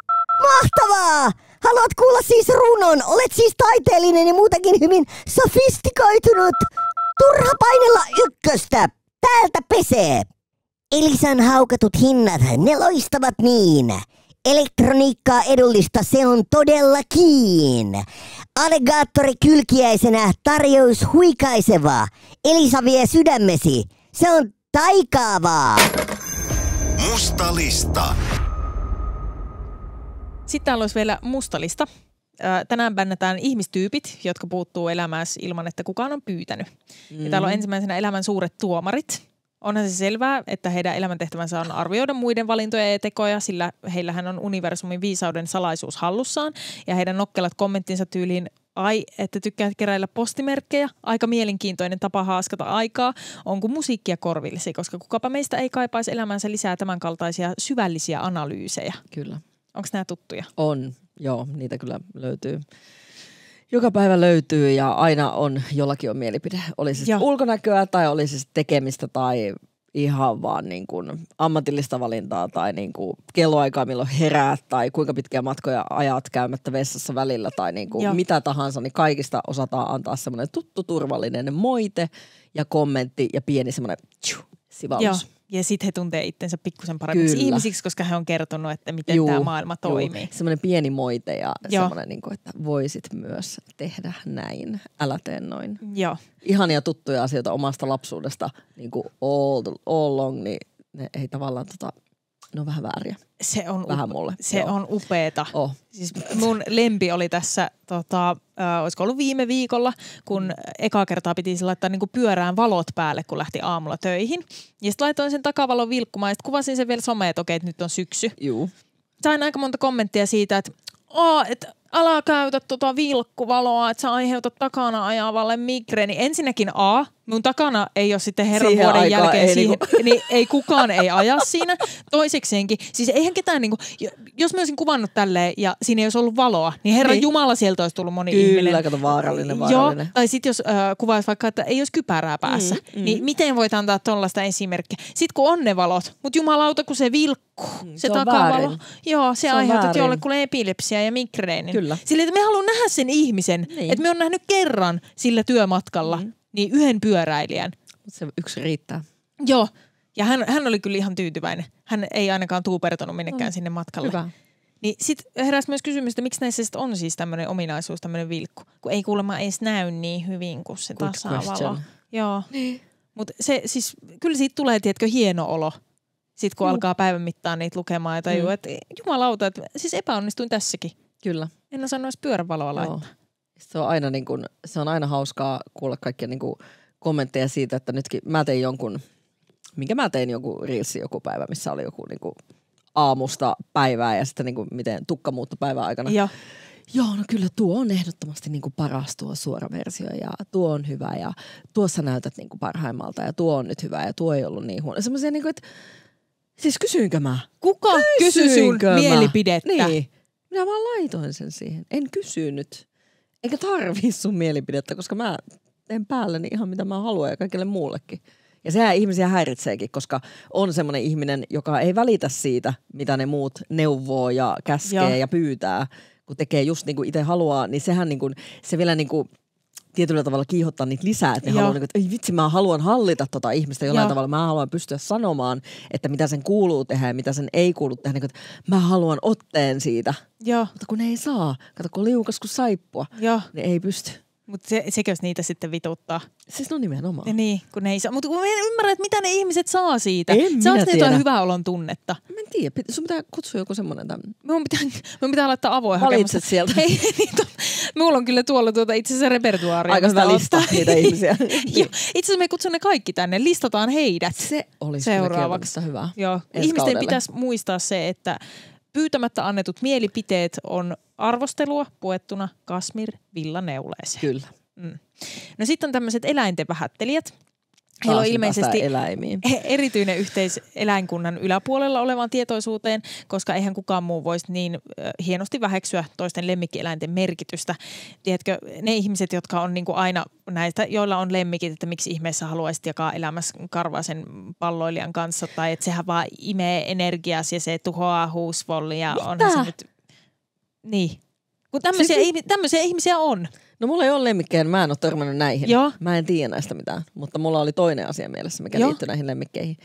Mahtavaa! Haluat kuulla siis runon? Olet siis taiteellinen ja muutenkin hyvin sofistikoitunut. Turha painella ykköstä. Täältä pesee. Elisan haukatut hinnat, ne loistavat niin. Elektroniikkaa edullista se on todellakin. Alligaattori kylkiäisenä tarjous huikaiseva. Elisa vie sydämesi. Se on taikaavaa. Musta lista. Sitten täällä olisi vielä mustalista. Tänään bännätään ihmistyypit, jotka puuttuu elämässä ilman, että kukaan on pyytänyt. Mm. Ja täällä on ensimmäisenä elämän suuret tuomarit. Onhan se selvää, että heidän elämäntehtävänsä on arvioida muiden valintoja ja tekoja, sillä heillähän on universumin viisauden salaisuus hallussaan. Ja heidän nokkelat kommenttinsa tyyliin Ai, että tykkäät keräillä postimerkkejä. Aika mielenkiintoinen tapa haaskata aikaa. Onko musiikkia korvillesi, koska kukapa meistä ei kaipaisi elämänsä lisää tämänkaltaisia syvällisiä analyysejä. Kyllä. Onko nämä tuttuja? On, joo, niitä kyllä löytyy. Joka päivä löytyy ja aina on, jollakin on mielipide. Oli Joo. ulkonäköä tai oli sitten tekemistä tai ihan vaan niin kuin ammatillista valintaa tai niin kuin kelloaikaa milloin heräät tai kuinka pitkiä matkoja ajat käymättä vessassa välillä tai niin kuin Joo. mitä tahansa, niin kaikista osataan antaa semmoinen tuttu turvallinen moite ja kommentti ja pieni semmoinen sivallus. Joo. Ja sitten he tuntee itsensä pikkusen paremmiksi Kyllä. ihmisiksi, koska he on kertonut, että miten tämä maailma toimii. Semmoinen pieni moite ja Joo. semmoinen, niin kuin, että voisit myös tehdä näin, älä tee noin. Joo. Ihania tuttuja asioita omasta lapsuudesta niin kuin all, all long, niin ne ei tavallaan, tota, ne on vähän vääriä. Se on, Vähän mulle, se joo. on upeeta. Oh. Siis mun lempi oli tässä, tota, äh, olisiko ollut viime viikolla, kun eka kertaa piti siis laittaa niinku pyörään valot päälle, kun lähti aamulla töihin. Ja sitten laitoin sen takavalon vilkkumaan ja sitten kuvasin sen vielä someen, että okei, että nyt on syksy. Juu. Sain aika monta kommenttia siitä, että, Aa, että älä käytä tota vilkkuvaloa, että sä aiheutat takana ajavalle migreeni. Ensinnäkin A, mun takana ei ole sitten herran Siihen vuoden jälkeen, ei siihen, niinku- niin ei kukaan ei aja siinä. Toisekseenkin, siis eihän ketään niinku, jos mä olisin kuvannut tälleen ja siinä ei olisi ollut valoa, niin herran Niin. Jumala sieltä olisi tullut moni Kyllä, ihminen. kato, vaarallinen, vaarallinen. Joo, tai sitten jos äh, kuvaisi vaikka, että ei olisi kypärää päässä, mm, mm. niin miten voit antaa tuollaista esimerkkiä? Sitten kun on ne valot, mutta jumalauta kun se vilkkuu, mm, se, se takavalo. väärin. Joo, se, Se aiheutat jollekulle epilepsia ja migreenin. Kyllä. Sillä että me haluan nähdä sen ihmisen, Niin. niin. että me on nähnyt kerran sillä työmatkalla mm. niin yhden pyöräilijän. Mut se yksi riittää. Joo, ja hän, hän oli kyllä ihan tyytyväinen. Hän ei ainakaan tuupertonut minnekään sinne matkalle. Hyvä. Niin sitten heräsi myös kysymys, että miksi näissä sit on siis tämmöinen ominaisuus, tämmöinen vilkku, kun ei kuulemma edes näy niin hyvin kuin se Good tasavalo. question. Joo. Mutta se siis, kyllä siitä tulee, tiedätkö, hieno olo. Sitten kun Juu. alkaa päivän mittaan niitä lukemaan ja tajuu, Mm. että jumalauta, että siis epäonnistuin tässäkin. Kyllä. En osannut edes pyörävaloa laittaa. Se on aina, niin kuin, se on aina hauskaa kuulla kaikkia niin kommentteja siitä, että nytkin mä tein jonkun, minkä mä tein joku reelsi joku päivä, missä oli joku niin kuin, aamusta päivää ja sitten niin kuin, miten tukka muuttui päivän aikana. Joo. Joo, no kyllä tuo on ehdottomasti niin kuin paras tuo suora versio ja tuo on hyvä ja tuossa näytät niin kuin parhaimmalta ja tuo on nyt hyvä ja tuo ei ollut niin huono. Semmoisia niin kuin, että siis kysyinkö mä? Kuka kysyi sun mielipidettä? Niin. Minä vaan laitoin sen siihen. En kysynyt. Eikä tarvii sun mielipidettä, koska mä teen päälleni ihan mitä mä haluan ja kaikille muullekin. Ja sehän ihmisiä häiritseekin, koska on semmoinen ihminen, joka ei välitä siitä, mitä ne muut neuvoo ja käskee Joo. ja pyytää, kun tekee just niin kuin itse haluaa, niin sehän niin kuin, se vielä niin kuin tietyllä tavalla kiihottaa niitä lisää, että ne Joo. haluaa, niin kuin, että ei vitsi, mä haluan hallita tota ihmistä jollain Joo. tavalla. Mä haluan pystyä sanomaan, että mitä sen kuuluu tehdä ja mitä sen ei kuulu tehdä. Niin kuin, että mä haluan otteen siitä. Joo, Mutta kun ne ei saa, kato kun liukas kuin saippua, joo. ne ei pysty. Mutta se, sekös niitä sitten vituttaa. Siis no nimenomaan. Ja niin, kun ne ei saa. Mutta kun mä en ymmärrä, että mitä ne ihmiset saa siitä. En Saako minä ne tiedä. jotain hyvää olon tunnetta? Mä en tiedä, sun pitää kutsua joku semmoinen tämän. Minun pitää, minun pitää laittaa avoin. Valitset sieltä. Hei, niin to, mulla on kyllä tuolla tuota itse asiassa repertuaaria. Aika hyvä lista niitä ihmisiä. Joo, itse asiassa me kutsun ne kaikki tänne. Listataan heidät. Se olisi Seuraavaksi. hyvä. Joo. Ihmisten kaudelle. pitäisi muistaa se, että pyytämättä annetut mielipiteet on arvostelua puettuna Kasmir villaneuleeseen. Kyllä. Mm. No sitten on tämmöiset eläinten vähättelijät. Heillä on ilmeisesti eläimiin. erityinen yhteys eläinkunnan yläpuolella olevaan tietoisuuteen, koska eihän kukaan muu voisi niin hienosti väheksyä toisten lemmikkieläinten merkitystä. Tiedätkö, ne ihmiset, jotka on niin kuin aina näistä, joilla on lemmikit, että miksi ihmeessä haluaisit jakaa elämässä karvaa sen palloilijan kanssa, tai että sehän vaan imee energiaa ja se tuhoaa huusvollia. Onhan se nyt... Niin. Kun tämmöisiä, Siis- ihmi- tämmöisiä ihmisiä on. No mulla ei ole lemmikkejä, mä en ole törmännyt näihin. Joo. Mä en tiedä näistä mitään, mutta mulla oli toinen asia mielessä, mikä Joo. liittyy näihin lemmikkeihin.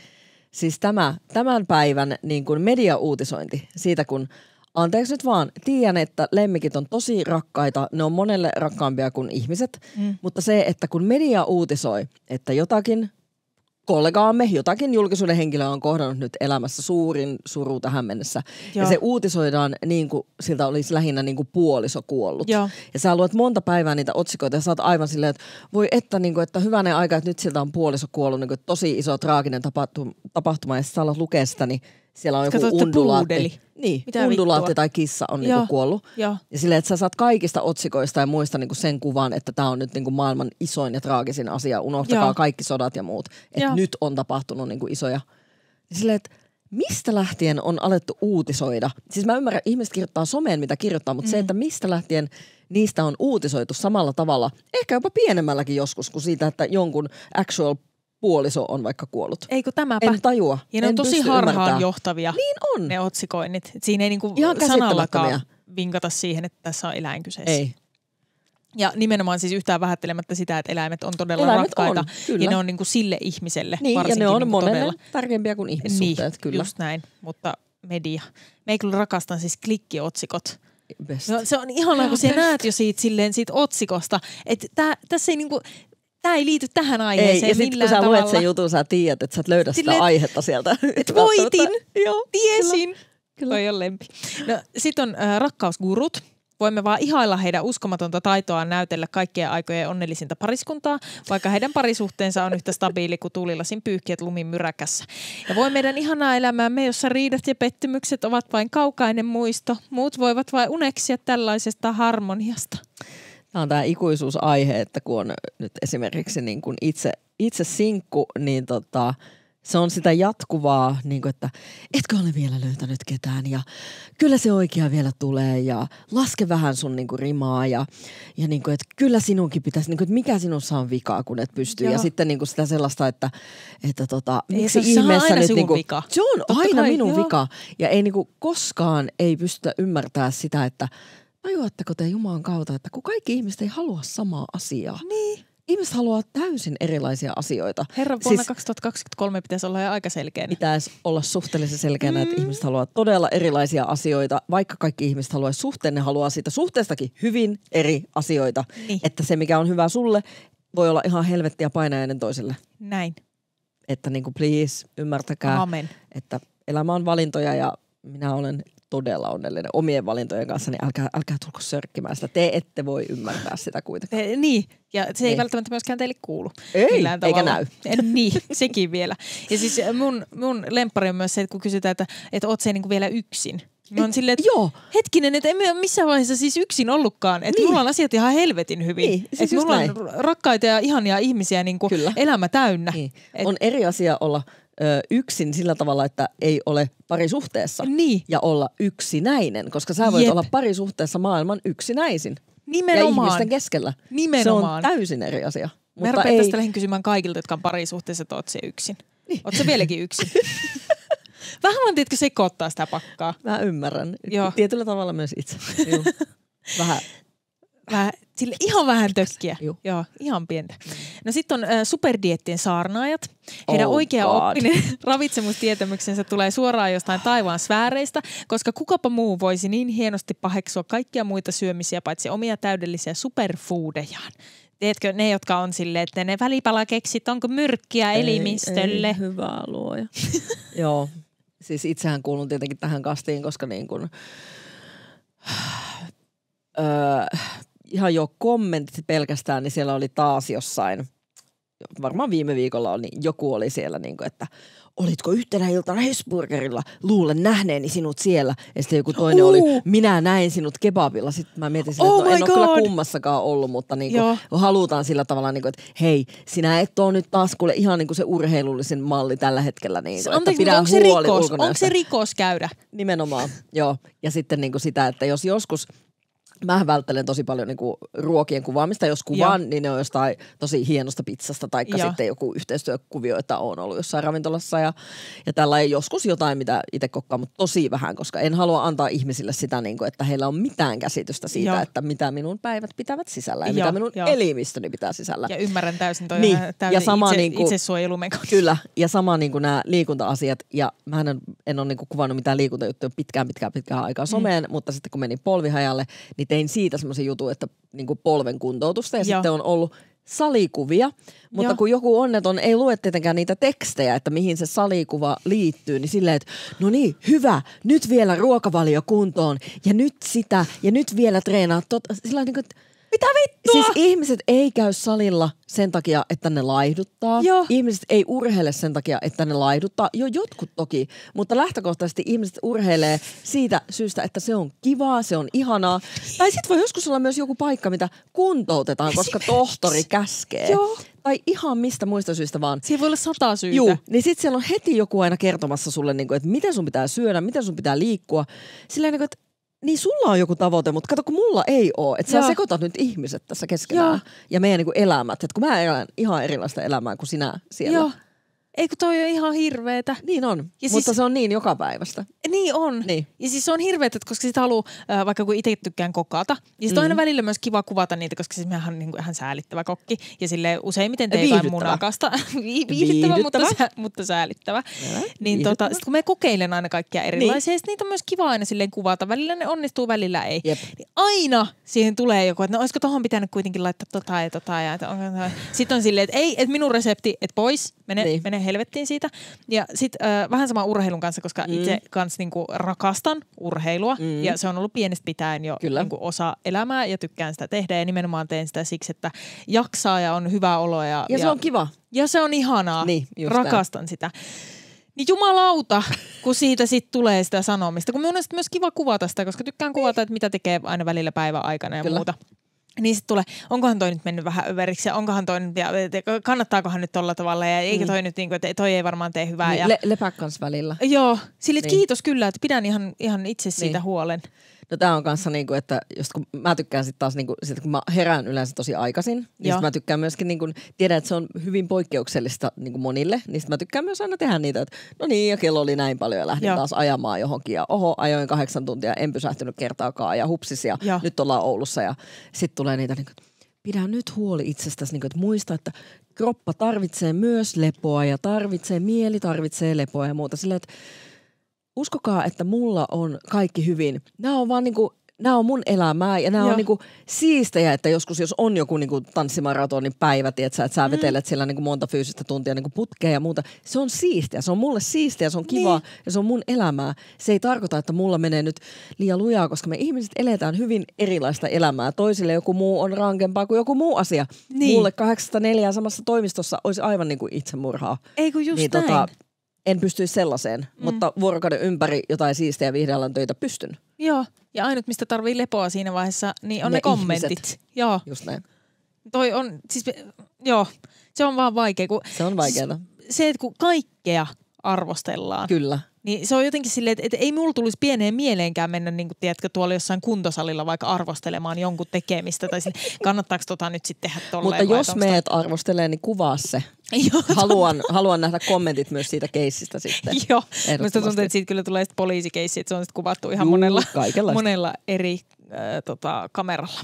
Siis tämä, tämän päivän niin kuin mediauutisointi siitä, kun anteeksi nyt vaan, tiedän, että lemmikit on tosi rakkaita, ne on monelle rakkaampia kuin ihmiset, mm. mutta se, että kun media uutisoi, että jotakin kollegaamme, jotakin julkisuuden henkilöä on kohdannut nyt elämässä suurin suru tähän mennessä. Joo. Ja se uutisoidaan niin kuin siltä olisi lähinnä niin kuin puoliso kuollut. Joo. Ja sä luet monta päivää niitä otsikoita ja sä oot aivan silleen, että voi että, niin kuin, että hyvänen aika, että nyt siltä on puoliso kuollut, niin kuin, tosi iso traaginen tapahtuma, tapahtuma ja sä alat lukea sitä, niin siellä on joku Katsot, että undulaatti. puudeli. Niin, Mitä undulaatti vittua? tai kissa on niin Joo. kuin kuollut. Joo. Ja silleen, että sä saat kaikista otsikoista ja muista niin kuin sen kuvan, että tämä on nyt niin kuin maailman isoin ja traagisin asia. Unohtakaa Joo. kaikki sodat ja muut. Että nyt on tapahtunut niin kuin isoja. Ja silleen, että mistä lähtien on alettu uutisoida? Siis mä ymmärrän, ihmiset kirjoittaa someen, mitä kirjoittaa, mutta mm. se, että mistä lähtien niistä on uutisoitu samalla tavalla, ehkä jopa pienemmälläkin joskus kuin siitä, että jonkun actual puoliso on vaikka kuollut. Eikö tämäpä? En tajua. Ja ne on en tosi pysty harhaan johtavia. Niin on. ne otsikoinnit. Et siinä ei niinku Ihan sanallakaan vinkata siihen, että tässä on eläin kyseessä. Ei. Ja nimenomaan siis yhtään vähättelemättä sitä, että eläimet on todella Eläimet rakkaita. on, kyllä. Ja ne on niinku sille ihmiselle Niin, ja varsinkin ne on niinku monelle todella. tärkeämpiä kuin ihmissuhteet, niin, kyllä. just näin. Mutta media. Me kyllä rakastan siis klikkiotsikot. Best. No, se on ihanaa, kun sä näet jo siitä, silleen, siitä otsikosta, että tää, tässä ei niinku, tää ei liity tähän aiheeseen Ei, ja sitten kun sä tavalla. luet sen jutun, sä tiedät, että sä et löydä Silleen, sitä aihetta sieltä. Et voitin, Joo, tiesin. Kyllä. Toi on lempi. No, Sitten on äh, rakkausgurut. Voimme vaan ihailla heidän uskomatonta taitoa näytellä kaikkien aikojen onnellisinta pariskuntaa, vaikka heidän parisuhteensa on yhtä stabiili kuin tuulilasin pyyhkiät lumin myräkässä. Ja voi meidän ihanaa elämäämme, jossa riidat ja pettymykset ovat vain kaukainen muisto. Muut voivat vain uneksia tällaisesta harmoniasta. Tämä on tämä ikuisuusaihe, että kun on nyt esimerkiksi niin kuin itse, itse sinkku, niin tota, se on sitä jatkuvaa, niin kuin, että etkö ole vielä löytänyt ketään ja kyllä se oikea vielä tulee ja laske vähän sun niin kuin rimaa ja, ja niin kuin, että kyllä sinunkin pitäisi, niin kuin, että mikä sinussa on vikaa, kun et pysty. Ja Joo. sitten niin kuin sitä sellaista, että, että tota, Ei, miksi se- on ihmeessä aina nyt niin kuin, vika. Se on Totta aina kai, minun joo. vika ja ei niin kuin, koskaan ei pystytä ymmärtää sitä, että tajuatteko te Jumalan kautta, että kun kaikki ihmiset ei halua samaa asiaa. Niin. Ihmiset haluaa täysin erilaisia asioita. Herran vuonna Siis- siis, 2023 pitäisi olla jo aika selkeä. Pitäisi olla suhteellisen selkeänä, mm. että ihmiset haluaa todella erilaisia asioita. Vaikka kaikki ihmiset haluaa suhteen, ne haluaa siitä suhteestakin hyvin eri asioita. Niin. Että se, mikä on hyvä sulle, voi olla ihan helvettiä painajainen toiselle. Näin. Että niin kuin please, ymmärtäkää, Amen. että elämä on valintoja ja minä olen todella onnellinen omien valintojen kanssa, niin älkää, älkää tulko sörkkimään sitä. Te ette voi ymmärtää sitä kuitenkaan. Eh, Niin, ja se ei Ei. välttämättä myöskään teille kuulu. Ei, eikä näy. Eh, Niin, sekin vielä. Ja siis eh, mun, mun lemppari on myös se, että kun kysytään, että, että oot se niinku vielä yksin. Mä oon silleen, että Joo, hetkinen, että emme ole missään vaiheessa siis yksin ollutkaan. Että Niin. mulla on asiat ihan helvetin hyvin. Niin, siis että mulla näin. on rakkaita ja ihania ihmisiä niin kuin Kyllä. elämä täynnä. Niin. Et- On eri asia olla ö, yksin sillä tavalla, että ei ole parisuhteessa Niin. ja olla yksinäinen, koska sä voit Jep. olla parisuhteessa maailman yksinäisin ja Nimenomaan. ihmisten keskellä. Nimenomaan. Se on täysin eri asia. Mä Mutta ei, tästä lähin kysymään kaikilta, jotka on parisuhteessa, että oot se yksin. Niin. Oot se vieläkin yksin? Vähän vaan, tiedätkö, sekoittaa sitä pakkaa. mä ymmärrän. Joo. Tietyllä tavalla myös itse. Vähän. Vähän, sille ihan vähän tökkiä. Juu. Joo, ihan pientä. No sitten on äh, superdiettien saarnaajat. Heidän Oh oikea God. oppinen ravitsemustietämyksensä tulee suoraan jostain taivaan sfääreistä, koska kukapa muu voisi niin hienosti paheksua kaikkia muita syömisiä, paitsi omia täydellisiä superfoodejaan. Tiedätkö, ne, jotka on silleen, että ne välipalakeksit, onko myrkkiä elimistölle? Ei, hyvää luoja. Joo, siis itsehän kuulun tietenkin tähän kastiin, koska niin kuin, öö, ihan jo kommentit pelkästään, niin siellä oli taas jossain, varmaan viime viikolla oli, niin joku oli siellä niin kuin, että olitko yhtenä iltana Hesburgerilla? Luulen nähneeni sinut siellä. Ja sitten joku toinen oli, minä näin sinut kebabilla. Sitten mä mietin sille, Oh että no, en my ole kyllä God. kummassakaan ollut, mutta niin kuin, halutaan sillä tavalla, niin kuin, että hei, sinä et ole nyt taas kuule ihan niin kuin se urheilullisin malli tällä hetkellä. Niin kuin, että Anteeksi, mutta pidä onko se huoli rikos? Onko se rikos käydä? Nimenomaan, joo. Ja sitten niin kuin sitä, että jos joskus, mä välttelen tosi paljon niin kuin ruokien kuvaamista. Jos kuvaan, Joo. niin ne on jostain tosi hienosta pizzasta, tai sitten joku yhteistyökuvio, että on ollut jossain ravintolassa. Ja, ja tällä ei joskus jotain, mitä itse kokkaan, mutta tosi vähän, koska en halua antaa ihmisille sitä, niin kuin, että heillä on mitään käsitystä siitä, Joo. että mitä minun päivät pitävät sisällä ja Joo, mitä minun joo. elimistöni pitää sisällä. Ja ymmärrän täysin toi Niin, on ja täysin sama itse, niinku- itsesuojelumekanismi. Kyllä, ja sama niin kuin nämä liikunta-asiat. Ja mä en, en ole niin kuin kuvannut mitään liikuntajuttuja pitkään, pitkään, pitkään aikaa someen, mm. mutta sitten kun menin polvihajalle, niin tein siitä semmoisen jutun, että niin kuin polven kuntoutusta. Ja Joo. sitten on ollut salikuvia, mutta Joo. kun joku onneton ei lue tietenkään niitä tekstejä, että mihin se salikuva liittyy, niin silleen, että no niin, hyvä, nyt vielä ruokavalio kuntoon ja nyt sitä ja nyt vielä treenaa. Tot, sillä niin kuin, että Mitä vittua? Siis ihmiset ei käy salilla sen takia, että ne laihduttaa. Joo. Ihmiset ei urheile sen takia, että ne laihduttaa. Jo jotkut toki, mutta lähtökohtaisesti ihmiset urheilee siitä syystä, että se on kivaa, se on ihanaa. Tai sitten voi joskus olla myös joku paikka, mitä kuntoutetaan, koska tohtori käskee. Joo. Tai ihan mistä muista syistä vaan. Siinä voi olla sata syytä. Juu, niin sitten siellä on heti joku aina kertomassa sulle, niin kuin, että miten sun pitää syödä, miten sun pitää liikkua. Silleen, niin kuin, että niin sulla on joku tavoite, mutta kato kun mulla ei ole. Että sä sekoitat nyt ihmiset tässä keskenään Joo. ja meidän niin elämät. Että kun mä elän ihan erilaista elämää kuin sinä siellä. Joo. Eikö toi ole ihan hirveetä? Niin on, Ja mutta siis- se on niin joka päivästä. Niin on. Niin. Ja siis se on hirveetä, koska sitä haluaa, äh, vaikka kun itse tykkään kokata. Ja sitten mm. on aina välillä myös kiva kuvata niitä, koska siis mehän on niin kuin ihan säälittävä kokki. Ja sille useimmiten tee jotain munakasta. Vi- viihdyttävä, mutta, sä, mutta säälittävä. Niin tota, sit kun me kokeilen aina kaikkia erilaisia, niin. niitä on myös kiva aina silleen kuvata. Välillä ne onnistuu, välillä ei. Jep. Niin aina siihen tulee joku, että no olisiko tohon pitänyt kuitenkin laittaa tota ja tota. Ja, toi- sitten on silleen, että ei, että minun resepti, että pois, mene, niin. Niin. Mene helvettiin siitä. Ja sitten äh, vähän sama urheilun kanssa, koska mm. itse kans niinku rakastan urheilua. Mm. Ja se on ollut pienestä pitäen jo Kyllä. niinku osa elämää ja tykkään sitä tehdä. Ja nimenomaan teen sitä siksi, että jaksaa ja on hyvä olo. Ja, Ja, se on kiva. ja se on ihanaa. Niin, Rakastan sitä. Niin jumalauta, kun siitä sitten tulee sitä sanomista. Kun minun on sit myös kiva kuvata sitä, koska tykkään kuvata, että mitä tekee aina välillä päivän aikana ja Kyllä. muuta. Niin sitten tulee, onkohan toi nyt mennyt vähän överiksi ja onkohan toi nyt, ja kannattaakohan nyt tolla tavalla ja eikö toi nyt, niinku, että toi ei varmaan tee hyvää. Mm. Niin, ja, le- välillä. Joo, sille Niin. kiitos kyllä, että pidän ihan, ihan itse siitä Niin. huolen. No tää on kanssa niinku, että just kun mä tykkään sitten taas niinku, sit kun mä herään yleensä tosi aikaisin, niin Joo. sit mä tykkään myöskin niinku, tiedän, että se on hyvin poikkeuksellista niinku monille, niin sit mä tykkään myös aina tehdä niitä, että no niin ja kello oli näin paljon ja lähdin Joo. taas ajamaan johonkin ja oho, ajoin kahdeksan tuntia, en pysähtynyt kertaakaan ja hupsis ja Joo. nyt ollaan Oulussa ja sit tulee niitä niinku, pidä nyt huoli itsestäsi, niinku, että muista, että kroppa tarvitsee myös lepoa ja tarvitsee, mieli tarvitsee lepoa ja muuta. Silleen, että uskokaa, että mulla on kaikki hyvin. Nämä on vaan niinku, nämä on mun elämää ja nämä Joo. on niinku siistejä, että joskus jos on joku niinku tanssimaratonin päivä, tiedätkö, että sä Mm. vetelet siellä niinku monta fyysistä tuntia niinku putkea ja muuta. Se on siistiä, se on mulle siistiä, se on kivaa Niin. ja se on mun elämää. Se ei tarkoita, että mulla menee nyt liian lujaa, koska me ihmiset eletään hyvin erilaista elämää. Toisille joku muu on rankempaa kuin joku muu asia. Niin. Mulle kahdeksasta neljään samassa toimistossa olisi aivan niin kuin itsemurhaa Ei kun just niin näin. tota, en pystyisi sellaiseen, mm. mutta vuorokauden ympäri jotain siistiä viihdealan töitä pystyn. Joo, ja ainut mistä tarvii lepoa siinä vaiheessa, niin on ne, Ne ne kommentit. ihmiset. Joo, Just näin. toi on, siis, joo, se on vaan vaikea, kun Se on vaikeaa. se, että kun kaikkea arvostellaan, Kyllä. niin se on jotenkin silleen, että, että ei mulla tulisi pieneen mieleenkään mennä, niin kuin, tiedätkö, tuolla jossain kuntosalilla vaikka arvostelemaan jonkun tekemistä, tai sille, kannattaako tota nyt sitten tehdä tolleen. Mutta jos meet arvostelee, niin kuvaa se. toi- Joo, Haluan, haluan nähdä kommentit myös siitä keissistä sitten. Joo, musta tuntuu, että siitä kyllä tulee sitten poliisikeissi, että se on sitten kuvattu ihan Juu, monella, monella eri äh, tota, kameralla.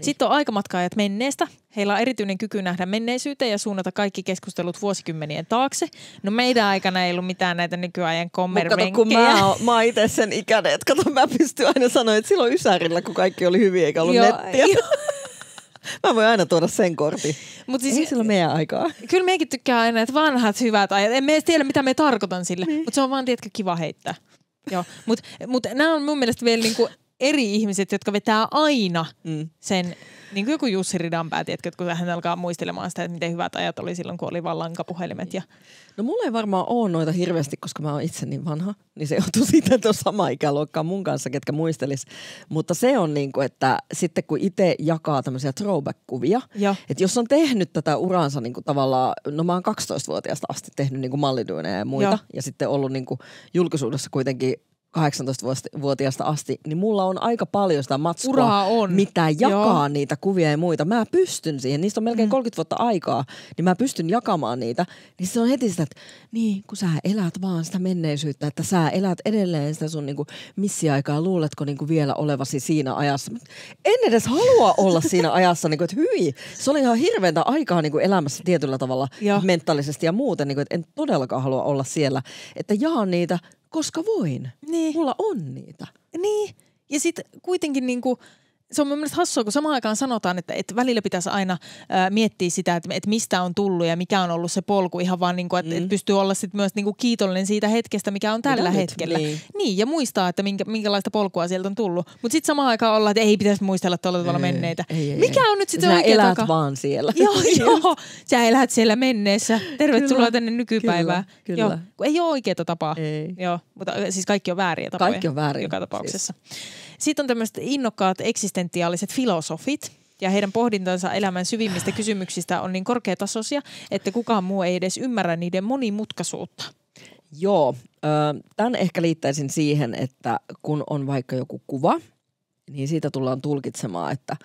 Sitten on aikamatkaajat menneestä. Heillä on erityinen kyky nähdä menneisyyteen ja suunnata kaikki keskustelut vuosikymmenien taakse. No meidän aikana ei ollut mitään näitä nykyajan Mutta kato, kun kommervenkkejä. mä oon, mä itse sen ikäinen, että kato, mä pystyn aina sanoa, että silloin Ysärillä, kun kaikki oli hyvin eikä ollut Joo, nettiä. joo. Mä voin aina tuoda sen kortin. Mut Siis, ei silloin meidän aikaa. kyllä mekin tykkää aina, että vanhat hyvät ajat. En me edes tiedä, mitä me tarkoitan sille, niin. mutta se on vaan, tiedätkö, kiva heittää. Joo, mutta mut nämä on mun mielestä vielä niinku eri ihmiset, jotka vetää aina Mm. sen, niin kuin joku Jussi Ridanpää, tiedätkö, kun hän alkaa muistelemaan sitä, että miten hyvät ajat oli silloin, kun oli vaan lankapuhelimet. Ja, No mulla ei varmaan ole noita hirveästi, koska mä oon itse niin vanha. Niin se johtuu siitä, että on sama ikäluokkaa mun kanssa, ketkä muistelis. Mutta se on niin kuin, että sitten kun itse jakaa tämmöisiä throwback-kuvia, ja, että jos on tehnyt tätä uransa niin kuin tavallaan, no mä oon 12-vuotiaasta asti tehnyt niin kuin malliduuneja ja muita. Joo. Ja sitten ollut niin kuin julkisuudessa kuitenkin 18-vuotiaasta asti, niin mulla on aika paljon sitä matskua, Uraa on. mitä jakaa Joo. niitä kuvia ja muita. Mä pystyn siihen, niistä on melkein Mm. 30 vuotta aikaa, niin mä pystyn jakamaan niitä. Niin se on heti sitä, että niin, kun sä elät vaan sitä menneisyyttä, että sä elät edelleen sitä sun niinku missiaikaa, luuletko niinku vielä olevasi siinä ajassa. En edes halua olla siinä ajassa, niinku, että hyi, se oli ihan hirveäntä aikaa niinku elämässä tietyllä tavalla Joo. mentaalisesti ja muuten, niinku, että en todellakaan halua olla siellä. Että jaan niitä, koska voin. niin. Mulla on niitä. Niin, ja sitten kuitenkin niinku, se on mun mielestä hassua, kun samaan aikaan sanotaan, että, että välillä pitäisi aina ää, miettiä sitä, että, että mistä on tullut ja mikä on ollut se polku ihan vaan, niinku, että, Mm. että pystyy olla sit myös niinku kiitollinen siitä hetkestä, mikä on tällä Mitä nyt? hetkellä. Niin. niin, ja muistaa, että minkä, minkälaista polkua sieltä on tullut. Mutta sitten samaan aikaan ollaan, että ei pitäisi muistella tuolla tavalla Ei, menneitä. ei, ei, mikä ei. on nyt sitten oikea elät taka? vaan siellä. Joo, joo. Sä elät siellä menneessä. Tervetuloa Kyllä, tänne nykypäivään. kyllä, kyllä. Joo, ei ole oikeaa tapaa. Ei. Joo, mutta siis kaikki on vääriä tapoja. Kaikki on väärin, Joka tapauksessa. Sitten on tämmöiset innokkaat eksistentiaaliset filosofit. Ja heidän pohdintansa elämän syvimmistä kysymyksistä on niin korkeatasoisia, että kukaan muu ei edes ymmärrä niiden monimutkaisuutta. Joo, tämän ehkä liittäisin siihen, että kun on vaikka joku kuva, niin siitä tullaan tulkitsemaan, että